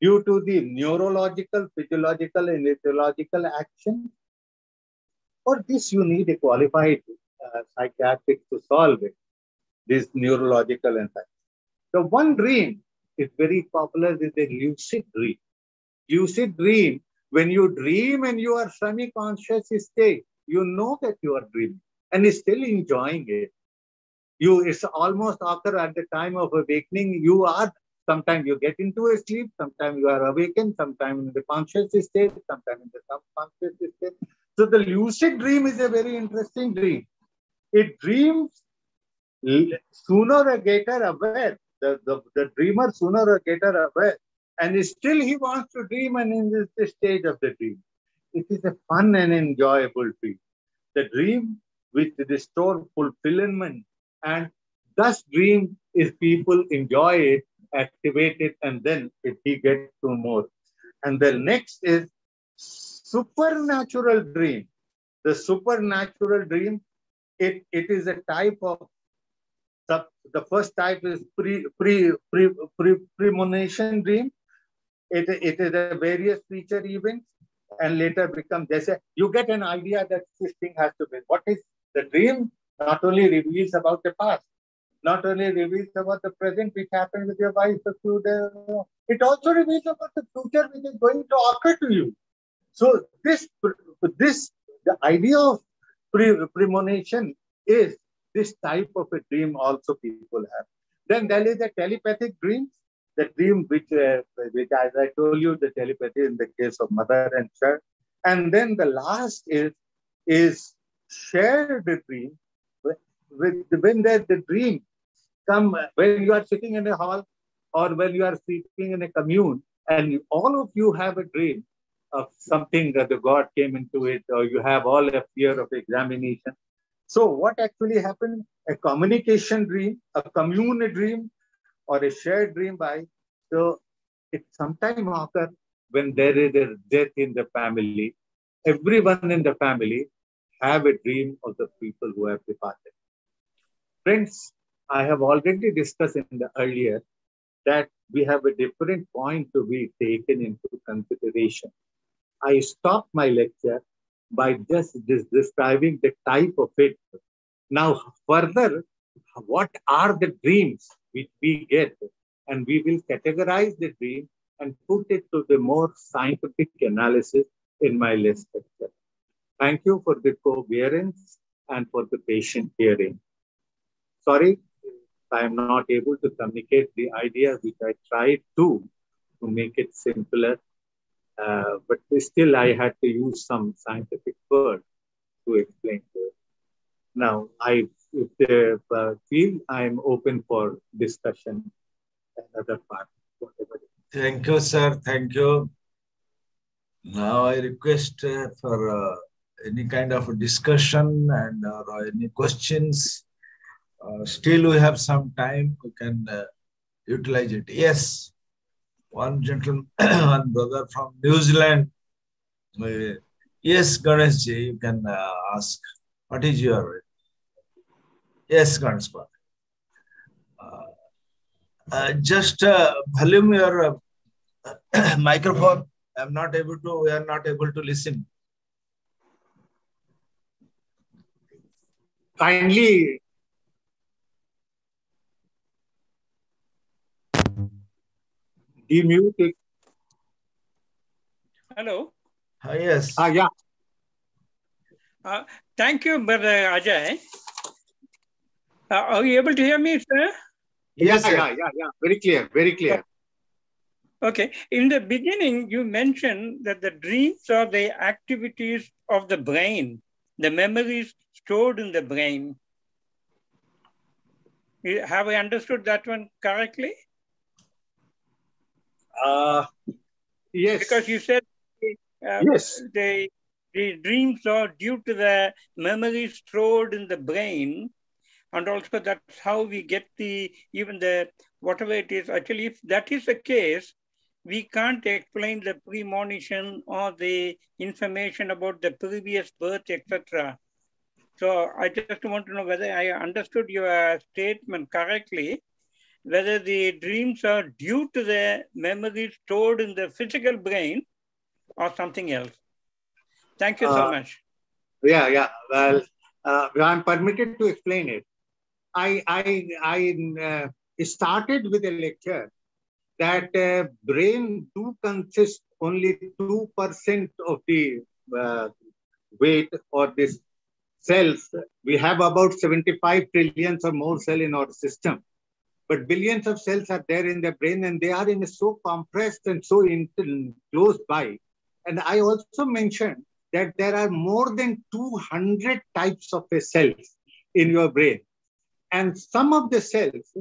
due to the neurological, physiological, and etiological action. For this, you need a qualified uh, psychiatric to solve it, this neurological anxiety. The one dream is very popular is the lucid dream lucid dream, when you dream and you are semi-conscious state, you know that you are dreaming and still enjoying it. You it's almost after at the time of awakening, you are sometimes you get into a sleep, sometimes you are awakened, sometimes in the conscious state, sometimes in the subconscious state. So the lucid dream is a very interesting dream. It dreams sooner or later aware. The, the, the dreamer sooner or later aware and still he wants to dream and in this the stage of the dream. It is a fun and enjoyable dream. The dream which restore fulfillment and thus dream is people enjoy it, activate it, and then it, he gets to more. And the next is supernatural dream. The supernatural dream, it, it is a type of the, the first type is pre pre pre, pre premonition dream it, it is a various feature events and later become just you get an idea that this thing has to be. What is the dream? Not only reveals about the past, not only reveals about the present, which happened with your wife a few days ago, it also reveals about the future, which is going to occur to you. So this, this, the idea of pre premonition is this type of a dream also people have. Then there is a telepathic dream, the dream which, uh, which as I told you, the telepathy in the case of mother and child. And then the last is, is shared dream, with, when there's the dream come, when you are sitting in a hall or when you are sleeping in a commune and all of you have a dream of something that the God came into it or you have all a fear of examination. So what actually happened? A communication dream, a commune dream, or a shared dream by. So it sometimes occurs when there is a death in the family. Everyone in the family have a dream of the people who have departed. Friends, I have already discussed in the earlier that we have a different point to be taken into consideration. I stop my lecture by just describing the type of it. Now, further, what are the dreams which we get? And we will categorize the dream and put it to the more scientific analysis in my lecture. Thank you for the forbearance and for the patient hearing. Sorry, I am not able to communicate the idea which I tried to, to make it simpler. Uh, but still, I had to use some scientific word to explain to it. Now, I, if they uh, feel, I'm open for discussion another part, whatever. Thank you, sir. Thank you. Now I request uh, for uh, any kind of discussion and uh, any questions. Uh, still, we have some time. We can utilize it. Yes, one gentleman, one brother from New Zealand. Uh, yes, Ganesh ji, you can ask. What is your? Yes, Ganesh uh, just uh, volume your uh, microphone. I'm not able to, we are not able to listen. Kindly demute it. Hello. Uh, yes. Ah, yeah. Uh, thank you, Brother Ajai. Uh, are you able to hear me, sir? Yes, yeah, yeah, yeah, yeah. Very clear, very clear. Okay. In the beginning, you mentioned that the dreams are the activities of the brain, the memories stored in the brain. Have I understood that one correctly? Uh, yes. Because you said uh, yes. the, the dreams are due to the memories stored in the brain and also that's how we get the even the whatever it is actually if that is the case we can't explain the premonition or the information about the previous birth etc so i just want to know whether i understood your statement correctly whether the dreams are due to the memories stored in the physical brain or something else thank you so Uh, much Yeah, yeah. Well, uh, I'm permitted to explain it. I I I uh, started with a lecture that uh, brain do consist only two percent of the uh, weight or this cells. We have about seventy-five trillions or more cell in our system, but billions of cells are there in the brain, and they are in a so compressed and so in, close by. And I also mentioned that there are more than 200 types of cells in your brain. And some of the cells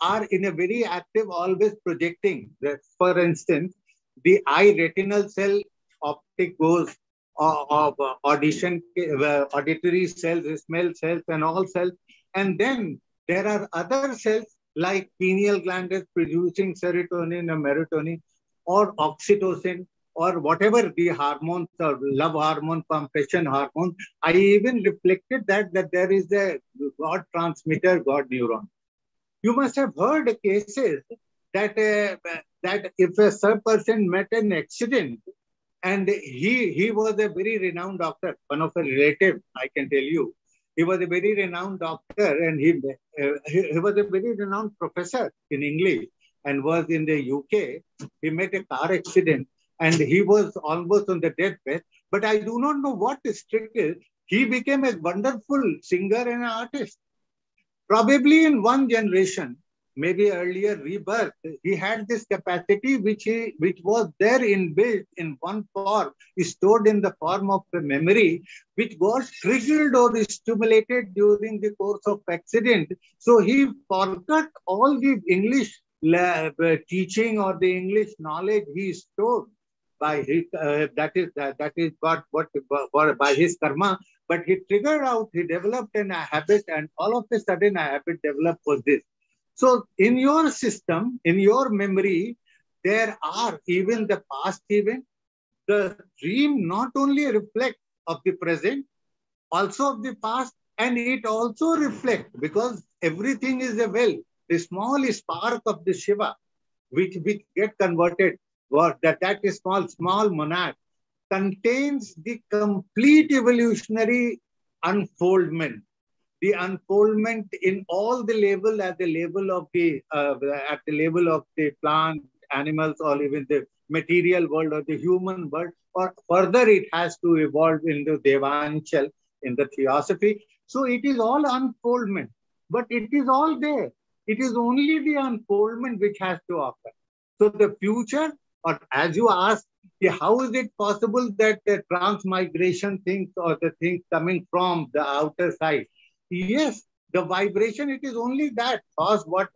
are in a very active, always projecting. For instance, the eye retinal cell, optic goes uh, of uh, audition, uh, auditory cells, smell cells, and all cells. And then there are other cells like pineal gland is producing serotonin or melatonin or oxytocin or whatever the hormones or love hormone, compassion hormone. I even reflected that that there is a God transmitter, God neuron. You must have heard cases that uh, that if a certain person met an accident And he, he was a very renowned doctor, one of a relative, I can tell you. He was a very renowned doctor and he, uh, he, he was a very renowned professor in English and was in the UK. He met a car accident and he was almost on the deathbed. But I do not know what is. He became a wonderful singer and artist. Probably in one generation, maybe earlier rebirth, he had this capacity which he which was there inbuilt in one form, stored in the form of a memory, which was triggered or stimulated during the course of accident. So he forgot all the English uh, teaching or the English knowledge he stored by his uh, that is uh, that is what what by his karma but he triggered out he developed an, habit and all of a sudden a habit developed was this so in your system in your memory there are even the past event the dream not only reflect of the present also of the past and it also reflect because everything is a well the small spark of the shiva which which get converted what that, that is small, small monad contains the complete evolutionary unfoldment. The unfoldment in all the level at the level of the uh, at the level of the plant, animals, or even the material world or the human world, or further it has to evolve into Devachan in the theosophy. So it is all unfoldment, but it is all there. It is only the unfoldment which has to occur. So the future or as you asked, how is it possible that the transmigration things or the things coming from the outer side? Yes, the vibration, it is only that. Cause what,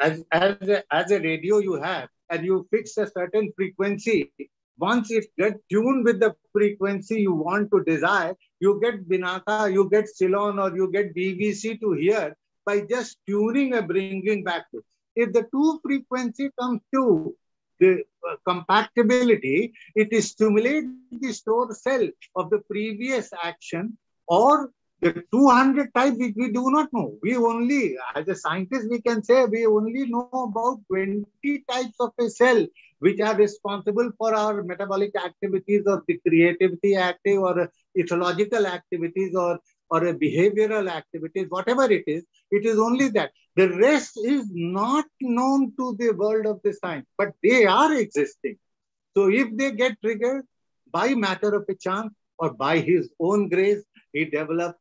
as, as, a, as a radio you have, and you fix a certain frequency, once it gets tuned with the frequency you want to desire, you get Binaca, you get Ceylon, or you get BBC to hear by just tuning and bringing back to. If the two frequency comes to the uh, compatibility, it stimulates the stored cell of the previous action or the 200 type which we do not know. We only, as a scientist, we can say we only know about 20 types of a cell which are responsible for our metabolic activities or the creativity active or ecological activities or or a behavioral activities, whatever it is, it is only that. The rest is not known to the world of the science, but they are existing. So if they get triggered by matter of a chance or by his own grace, he developed a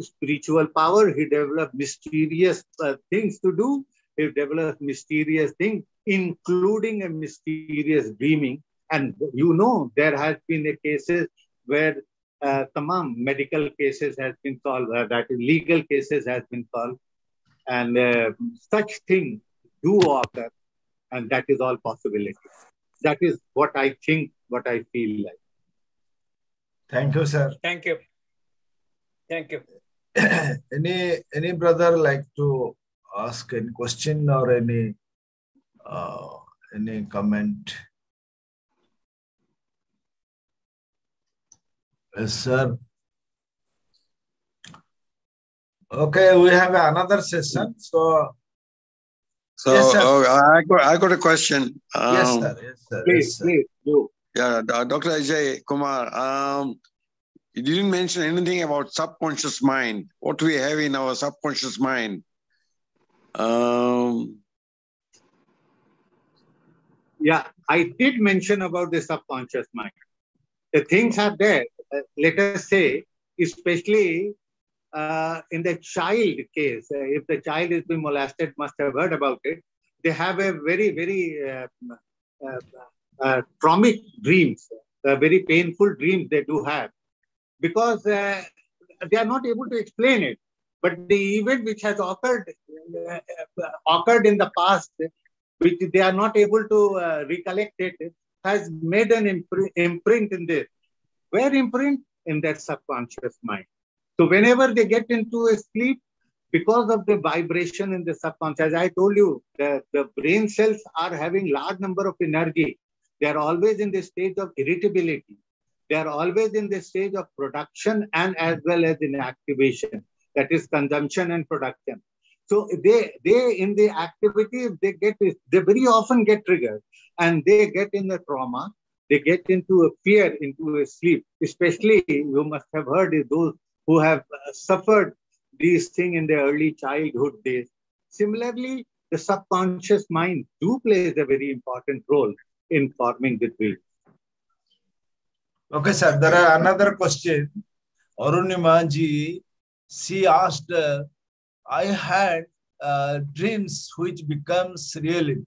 spiritual power, he developed mysterious uh, things to do, he developed mysterious things, including a mysterious dreaming. And you know, there has been a cases where uh, tamam medical cases has been solved, uh, that is legal cases has been solved, and uh, such things do occur, and that is all possibility. That is what I think, what I feel like. Thank you, sir. Thank you. Thank you. any any brother like to ask any question or any uh, any comment? Yes, sir. Okay, we have another session. So, So Yes, sir. oh, I got I got a question. yes, Um, sir. Yes, sir. Please, Yes, sir. please, do. Yeah, Dr. Ajay Kumar. Um, you didn't mention anything about subconscious mind. What we have in our subconscious mind. Um, Yeah, I did mention about the subconscious mind. The things are there. Uh, let us say, especially uh, in the child case, uh, if the child is being molested, must have heard about it. They have a very, very uh, uh, uh, traumatic dreams, uh, very painful dreams they do have, because uh, they are not able to explain it. But the event which has occurred uh, occurred in the past which they are not able to uh, recollect it, has made an impr- imprint in this. Where imprint? In that subconscious mind. So whenever they get into a sleep, because of the vibration in the subconscious, I told you, the, the brain cells are having large number of energy. They are always in the stage of irritability. They are always in the stage of production and as well as in activation. That is consumption and production. So they they in the activity they get they very often get triggered and they get in the trauma they get into a fear, into a sleep. Especially, you must have heard those who have uh, suffered these things in their early childhood days. Similarly, the subconscious mind do plays a very important role in forming the dream. Okay, sir. There are another question. Arunima ji, she asked, I had uh, dreams which becomes reality.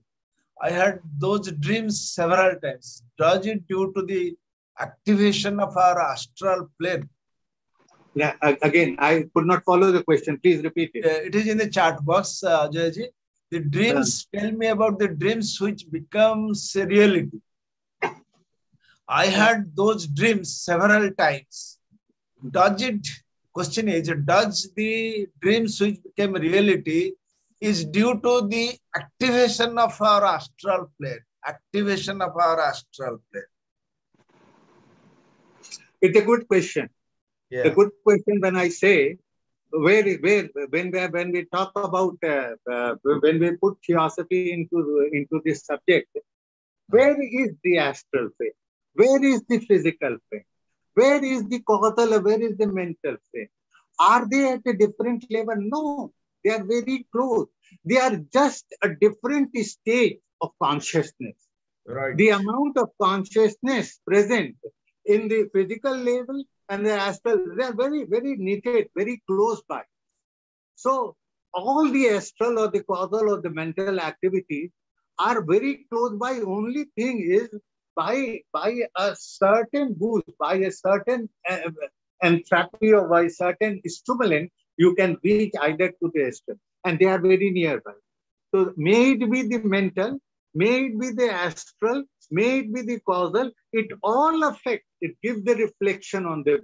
I had those dreams several times. Does it due to the activation of our astral plane? Yeah, again, I could not follow the question. Please repeat it. Uh, it is in the chat box, uh, Ajai The dreams, tell me about the dreams which becomes reality. I had those dreams several times. Does it, question is, does the dreams which became reality is due to the activation of our astral plane, activation of our astral plane? It's a good question. Yeah. A good question when I say, where, where when we, when we talk about uh, uh, when we put theosophy into into this subject, where is the astral plane? Where is the physical plane? Where is the causal? Where is the mental plane? Are they at a different level? No, they are very close. They are just a different state of consciousness. Right. The amount of consciousness present in the physical level and the astral, they are very, very knitted, very close by. So all the astral or the causal or the mental activities are very close by. Only thing is by, by a certain boost, by a certain uh, entropy or by a certain stimulant, you can reach either to the astral and they are very nearby. So may it be the mental, may it be the astral, may it be the causal, it all affects, it gives the reflection on the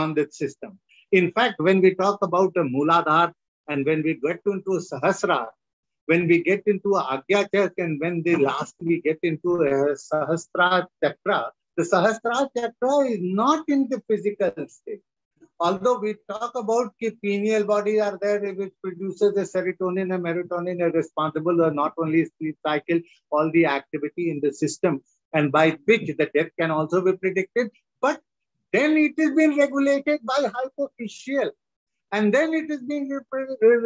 on the system. In fact, when we talk about a Muladhara and when we get into Sahasra, when we get into Agya Chak and when the last we get into a Sahasra Chakra, the Sahasra Chakra is not in the physical state although we talk about the pineal bodies are there which produces the serotonin and melatonin are responsible or not only sleep cycle, all the activity in the system and by which the death can also be predicted. But then it is being regulated by hypophyseal and then it is being uh,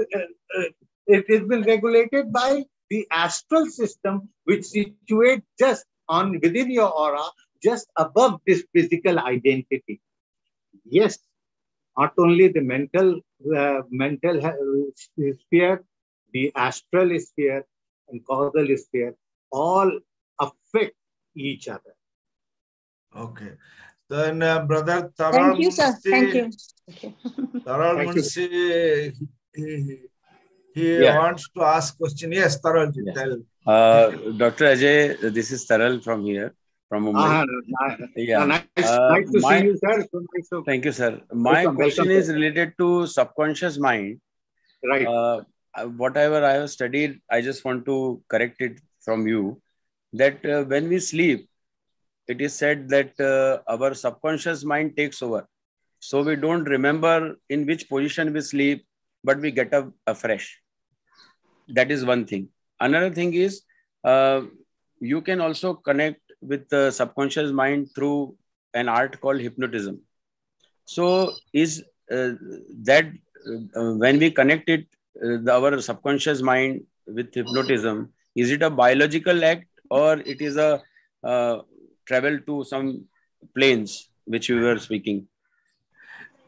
uh, it is been regulated by the astral system which situates just on within your aura just above this physical identity yes not only the mental uh, mental sphere, the astral sphere and causal sphere, all affect each other. Okay. Then, uh, brother Taral Thank you, sir. Thank you. Taral Munshi, he, he yeah. wants to ask question. Yes, Taral, yes. tell. Uh, Dr. Ajai, this is Taral from here from Mumbai. Uh, yeah. nice, uh, nice to my, see you, sir. So nice to... Thank you, sir. My welcome, question welcome, is related to subconscious mind. Right. Uh, whatever I have studied, I just want to correct it from you that uh, when we sleep, it is said that uh, our subconscious mind takes over. So we don't remember in which position we sleep, but we get up afresh. That is one thing. Another thing is uh, you can also connect with the subconscious mind through an art called hypnotism. So, is uh, that uh, when we connect it, uh, our subconscious mind with hypnotism, is it a biological act or it is a uh, travel to some planes which we were speaking?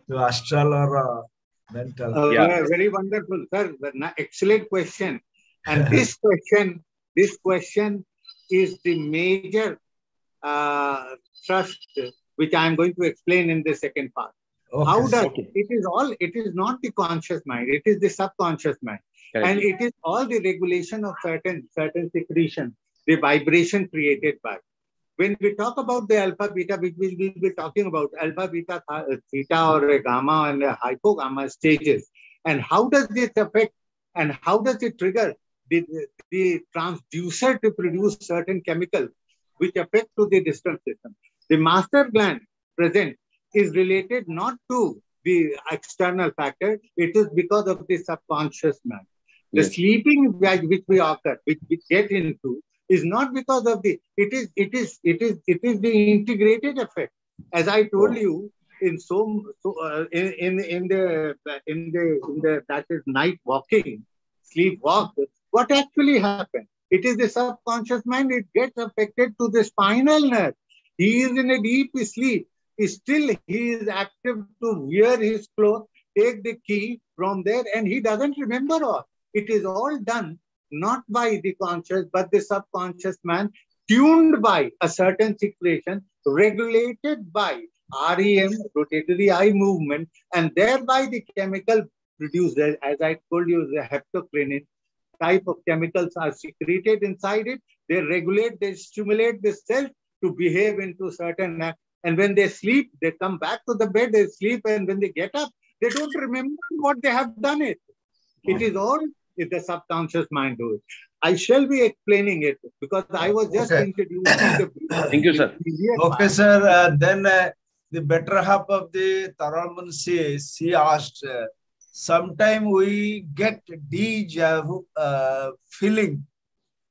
To astral or mental? Uh, yeah. Very wonderful, sir. Excellent question. And this question, this question is the major uh, trust, which I am going to explain in the second part. Okay. How does okay. it is all? It is not the conscious mind. It is the subconscious mind, and it is all the regulation of certain certain secretion, the vibration created by. When we talk about the alpha beta, which we will be talking about alpha beta theta or gamma and hypogamma stages, and how does this affect and how does it trigger the, the transducer to produce certain chemicals which affect to the distal system. The master gland present is related not to the external factor, it is because of the subconscious mind. The yes. sleeping which we occur, which we get into, is not because of the it is it is it is it is the integrated effect. As i told you in so, so uh, in, in in the in the in the that is night walking sleep walk what actually happened? It is the subconscious mind it gets affected to the spinal nerve. He is in a deep sleep. Still he is active to wear his clothes take the key from there and he doesn't remember all. It is all done not by the conscious, but the subconscious man, tuned by a certain situation, regulated by REM, rotatory eye movement, and thereby the chemical produced, as I told you, the hypocretin type of chemicals are secreted inside it. They regulate, they stimulate the cell to behave into certain act. And when they sleep, they come back to the bed, they sleep, and when they get up, they don't remember what they have done it. It is all if the subconscious mind do it. I shall be explaining it because I was just okay. introducing the. Thank you, sir. Okay, sir. Uh, then uh, the better half of the Taralman says, he asked, uh, sometime we get deja vu uh, feeling.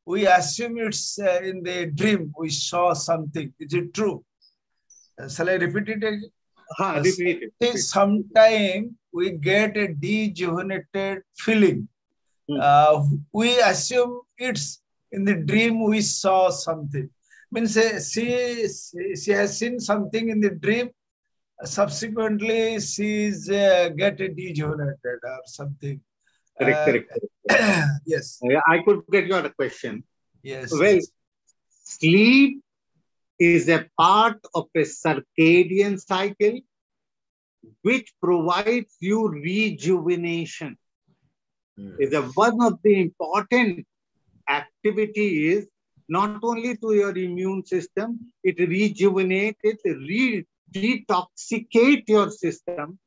We assume it's uh, in the dream, we saw something. Is it true? Uh, shall I repeat it again? Huh, repeat it. Repeat. Sometime we get a dejuvenated feeling. Uh, we assume it's in the dream we saw something. Means uh, she, she, she has seen something in the dream. Subsequently, she's uh, get dejuvenated or something. Correct, Uh, correct. correct. yes. I could get your question. Yes. Well, yes. sleep is a part of a circadian cycle which provides you rejuvenation. Hmm. Is a, one of the important activity is not only to your immune system, it rejuvenates, it re detoxicate your system,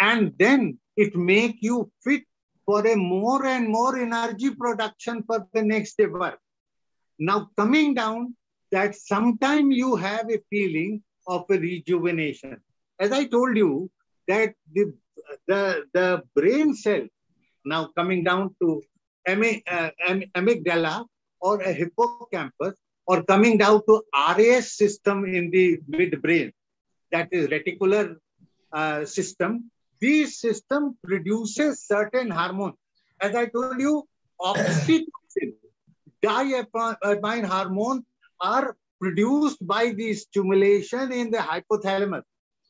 and then it make you fit for a more and more energy production for the next day work. Now coming down that sometime you have a feeling of a rejuvenation. As I told you that the, the, the brain cell, now coming down to uh, amygdala or a hippocampus or coming down to RAS system in the midbrain, that is reticular uh, system. This system produces certain hormones. As I told you, oxytocin, diaphragmine hormones are produced by the stimulation in the hypothalamus.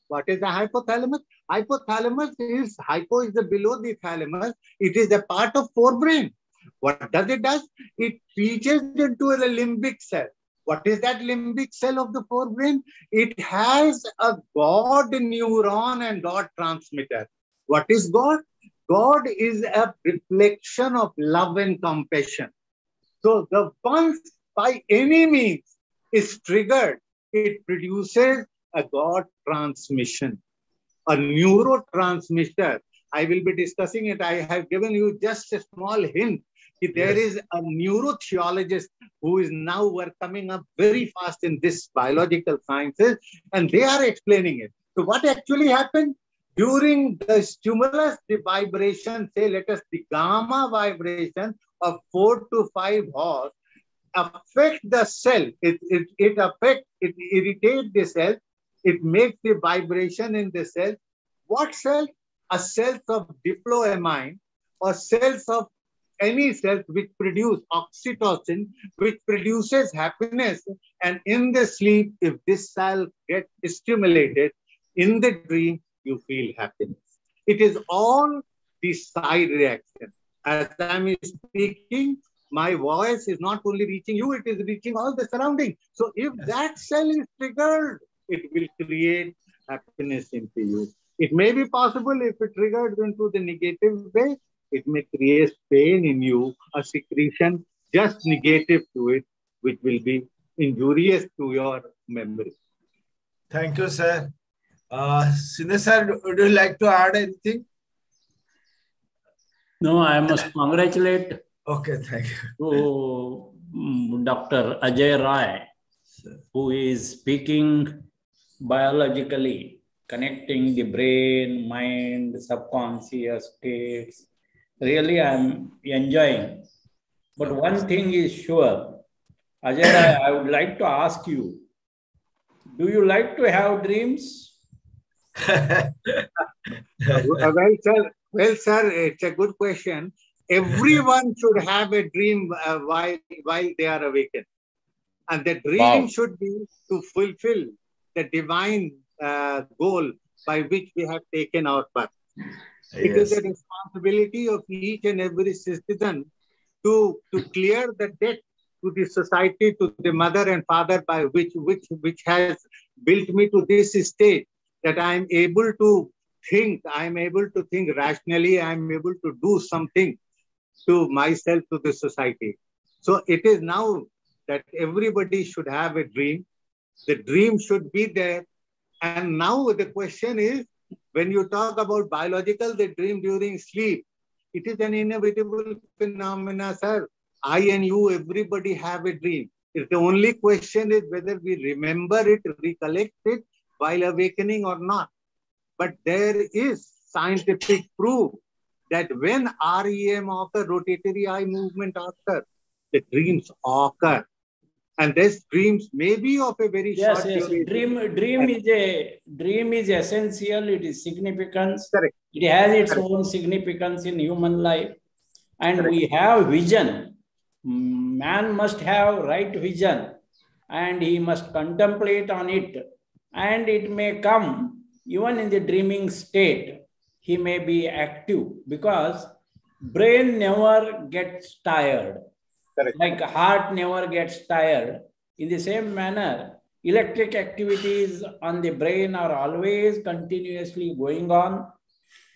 What is the hypothalamus? Hypothalamus is, hypo is the below the thalamus. It is a part of forebrain. What does it does? It reaches into the limbic cell. What is that limbic cell of the forebrain? It has a God neuron and God transmitter. What is God? God is a reflection of love and compassion. So the once by any means is triggered, it produces a God transmission, a neurotransmitter. I will be discussing it. I have given you just a small hint. There Yes. is a neurotheologist who is now we're coming up very fast in this biological sciences, and they are explaining it. So what actually happened? During the stimulus, the vibration, say let us the gamma vibration of four to five horse, affect the cell. It, it, it affect, it irritate the cell. It makes the vibration in the cell. What cell? A cells of diploamine or cells of any cells which produce oxytocin, which produces happiness. And in the sleep, if this cell gets stimulated, in the dream, you feel happiness. It is all the side reaction. As I'm speaking, my voice is not only reaching you, it is reaching all the surrounding. So if Yes. that cell is triggered, it will create happiness into you. It may be possible if it triggers into the negative way, it may create pain in you, a secretion just negative to it, which will be injurious to your memory. Thank you, sir. Uh, Sine sir, would you like to add anything? No, I must congratulate Okay, thank you. to mm, Dr. Ajai Rai, Sir. who is speaking biologically, connecting the brain, mind, subconscious states. Really, I'm enjoying. But one thing is sure, Ajai, I would like to ask you, do you like to have dreams? Uh, well, sir, well, sir, it's a good question. Everyone should have a dream uh, while while they are awakened, and the dream Wow. should be to fulfill the divine uh, goal by which we have taken our birth. It is yes. the responsibility of each and every citizen to, to clear the debt to the society, to the mother and father by which, which, which has built me to this state that I am able to think, I am able to think rationally, I am able to do something to myself, to the society. So it is now that everybody should have a dream. The dream should be there. And now the question is, when you talk about biological, the dream during sleep, it is an inevitable phenomena, sir. I and you, everybody have a dream. If the only question is whether we remember it, recollect it while awakening or not. But there is scientific proof that when REM occur, rotatory eye movement occur, the dreams occur. And these dreams may be of a very Yes, short yes. duration. Dream, dream is a dream is essential. It is significance. Correct. It has its Correct. own significance in human life, and Correct. we have vision. Man must have right vision, and he must contemplate on it. And it may come even in the dreaming state. He may be active because brain never gets tired Correct. like heart never gets tired. In the same manner electric activities on the brain are always continuously going on.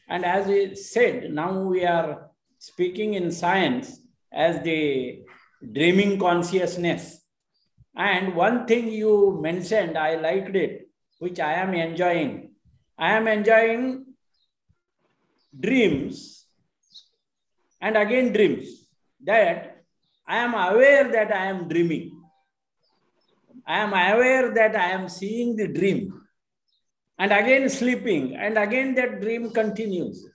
And as we said now we are speaking in science as the dreaming consciousness. And one thing you mentioned i liked it which i am enjoying. I am enjoying dreams. And again dreams. That I am aware that I am dreaming. I am aware that I am seeing the dream and again sleeping, and again that dream continues.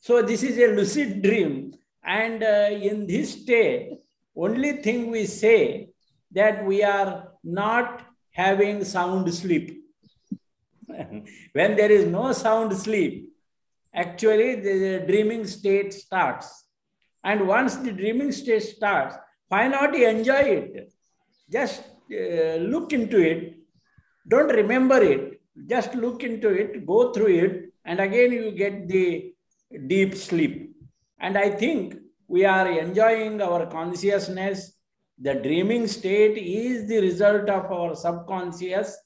So, this is a lucid dream, and uh, in this state, only thing we say that we are not having sound sleep. when there is no sound sleep, actually the dreaming state starts. And once the dreaming state starts, why not enjoy it? Just uh, look into it. Don't remember it. Just look into it, go through it, and again you get the deep sleep. And I think we are enjoying our consciousness. The dreaming state is the result of our subconscious,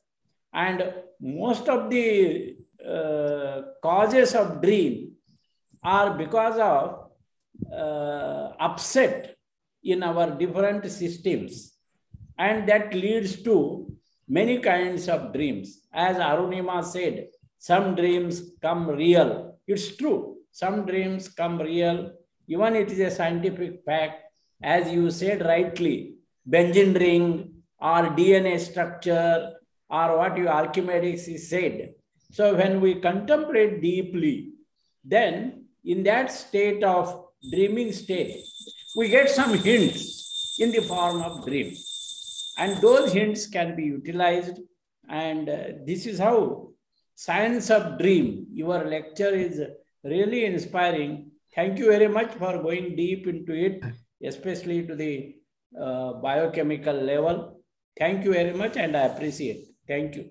and most of the uh, causes of dream are because of uh, upset in our different systems. And that leads to many kinds of dreams. As arunima said some dreams come real. It's true. Some dreams come real. Even it is a scientific fact. As you said rightly benzene ring or dna structure or what you archimedes said. So when we contemplate deeply then in that state of dreaming state, we get some hints in the form of dreams. And those hints can be utilized. And uh, this is how science of dream, your lecture is really inspiring. Thank you very much for going deep into it, especially to the uh, biochemical level. Thank you very much, and I appreciate. Thank you.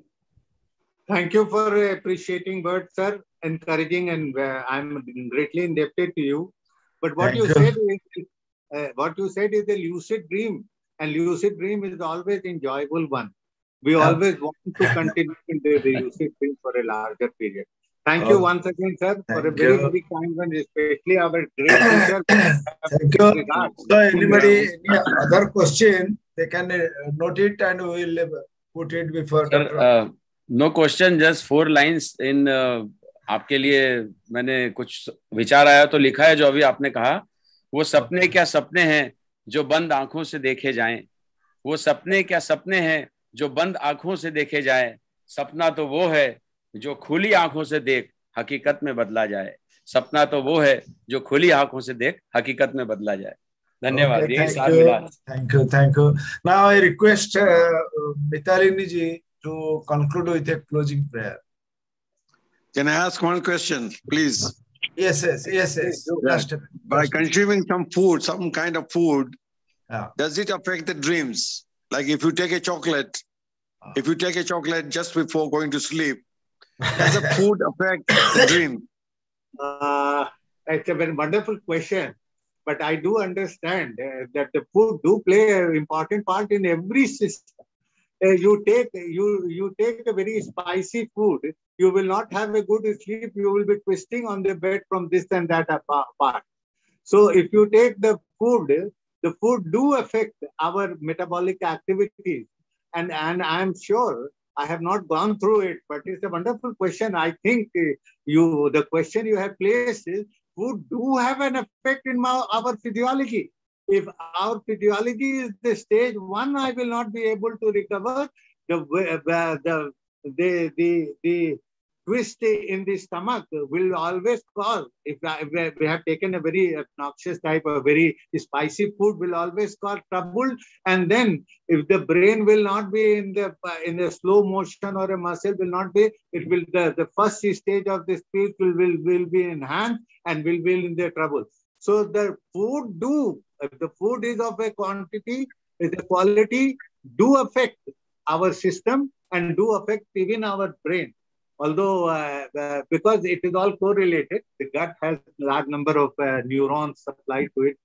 Thank you for appreciating words, sir. Encouraging, and uh, I'm greatly indebted to you. But what Thank you, you. said is uh, what you said is a lucid dream, and lucid dream is always enjoyable one. We Yeah. always want to continue in the the lucid dream for a larger period. Thank oh. you Oh, once again, sir, Thank for a very, you. very kind one, especially our great teacher. Thank you. Regards. So anybody, any other question, they can uh, note it and we will uh, put it before. Sir Dr. No question just four lines इन आपके लिए मैंने कुछ विचार आया तो लिखा है जो अभी आपने कहा वो सपने क्या सपने हैं जो बंद आँखों से देखे जाए? वो सपने क्या सपने हैं जो बंद आँखों से देखे जाए? सपना तो वो है जो खुली आँखों से देख हकीकत में बदला जाए। सपना तो वो है जो खुली आँखों से देख हकीकत में बदला जाए। धन्यवाद okay, यही सार मिला। Thank you thank you now I request Mitalini ji to conclude with a closing prayer can I ask one question please Yes, yes, yes, yes. Yeah. Last. By consuming some food, some kind of food, Yeah. does it affect the dreams? Like if you take a chocolate, Ah. if you take a chocolate just before going to sleep, does the food affect the dream? Uh, it's a very wonderful question, but I do understand uh, that the food do play an important part in every system. Uh, you take you you take a very spicy food, you will not have a good sleep. You will be twisting on the bed from this and that apa- part. So if you take the food, the food do affect our metabolic activities, and and I am sure I have not gone through it, but it's a wonderful question. I think uh, you the question you have placed is food do have an effect in my, our physiology. If our physiology is the stage one, I will not be able to recover. The the the the, the twist in the stomach will always cause. If, uh, we have taken a very obnoxious type of very spicy food, will always cause trouble. And then if the brain will not be in the in the slow motion or a muscle will not be, it will the, the first stage of the speech will, will will be enhanced and will be in the trouble. So the food do if the food is of a quantity, a quality, do affect our system and do affect even our brain. Although uh, because it is all correlated, the gut has large number of uh, neurons supplied to it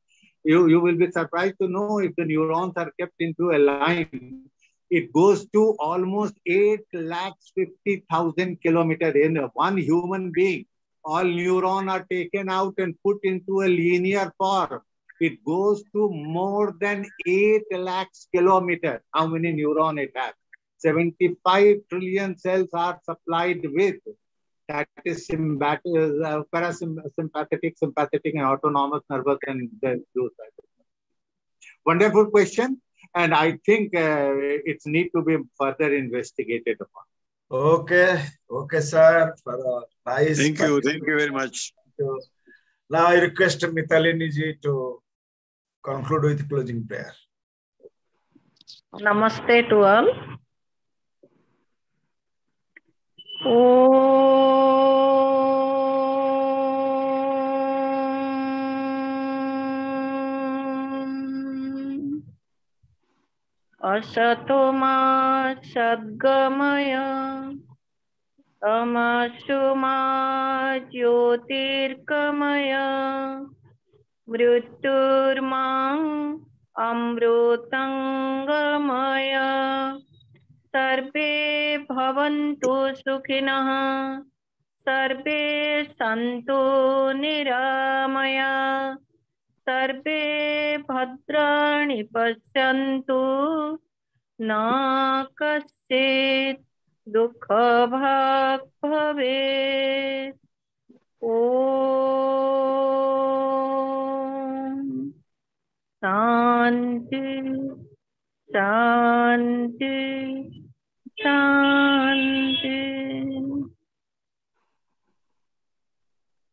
you, you will be surprised to know if the neurons are kept into a line, it goes to almost 8 lakhs 50,000 kilometers in one human being. All neurons are taken out and put into a linear form. It goes to more than 8 lakhs kilometers. How many neurons it has? 75 trillion cells are supplied with that is sympathetic, uh, parasympathetic, sympathetic, and autonomous nervous and the, those type of things. Wonderful question, and I think uh, it's need to be further investigated upon. Okay, okay, sir. For a nice. Thank you. Thank you very much. Now I request Mitalini ji to conclude with closing prayer. Namaste to all. असतो मा सद्गमय तमसु मा ज्योतिर्गमय मृत्युर्मा अमृतङ्गमय। सर्वे भवन्तु सुखिनः। सर्वे सन्तु निरामया। सर्वे भद्राणि पश्यन्तु। न कश्चित् दुःखभाग् भवेत्। ॐ शान्ति शान्ति। Shanti.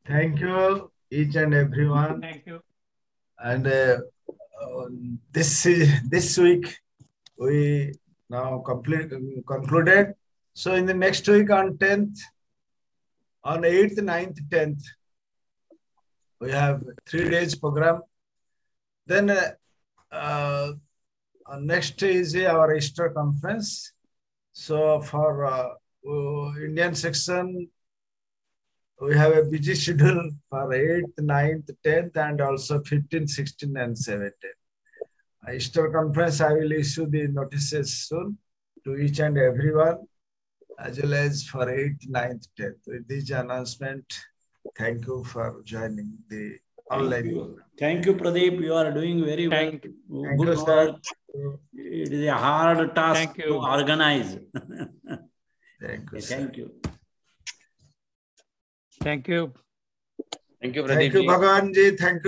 Thank you, each and everyone. Thank you. And uh, um, this this week we now complete concluded. So in the next week on 10th, on 8th, 9th, 10th, we have three days program. Then uh, uh, next is our Easter conference. So for uh, uh, Indian section, we have a busy schedule for 8th, 9th, 10th, and also 15th, 16th, and 17th. Uh, Easter conference, I will issue the notices soon to each and everyone, as well as for 8th, 9th, 10th. With this announcement, thank you for joining the Thank online. you. Thank you, Pradeep. You are doing very well. Thank you. Thank Good you, sir. It is a hard task Thank to organize. Thank you. Thank you. Thank you. Thank you, Pradeep Thank you, ji. Bhagavan ji. Thank you.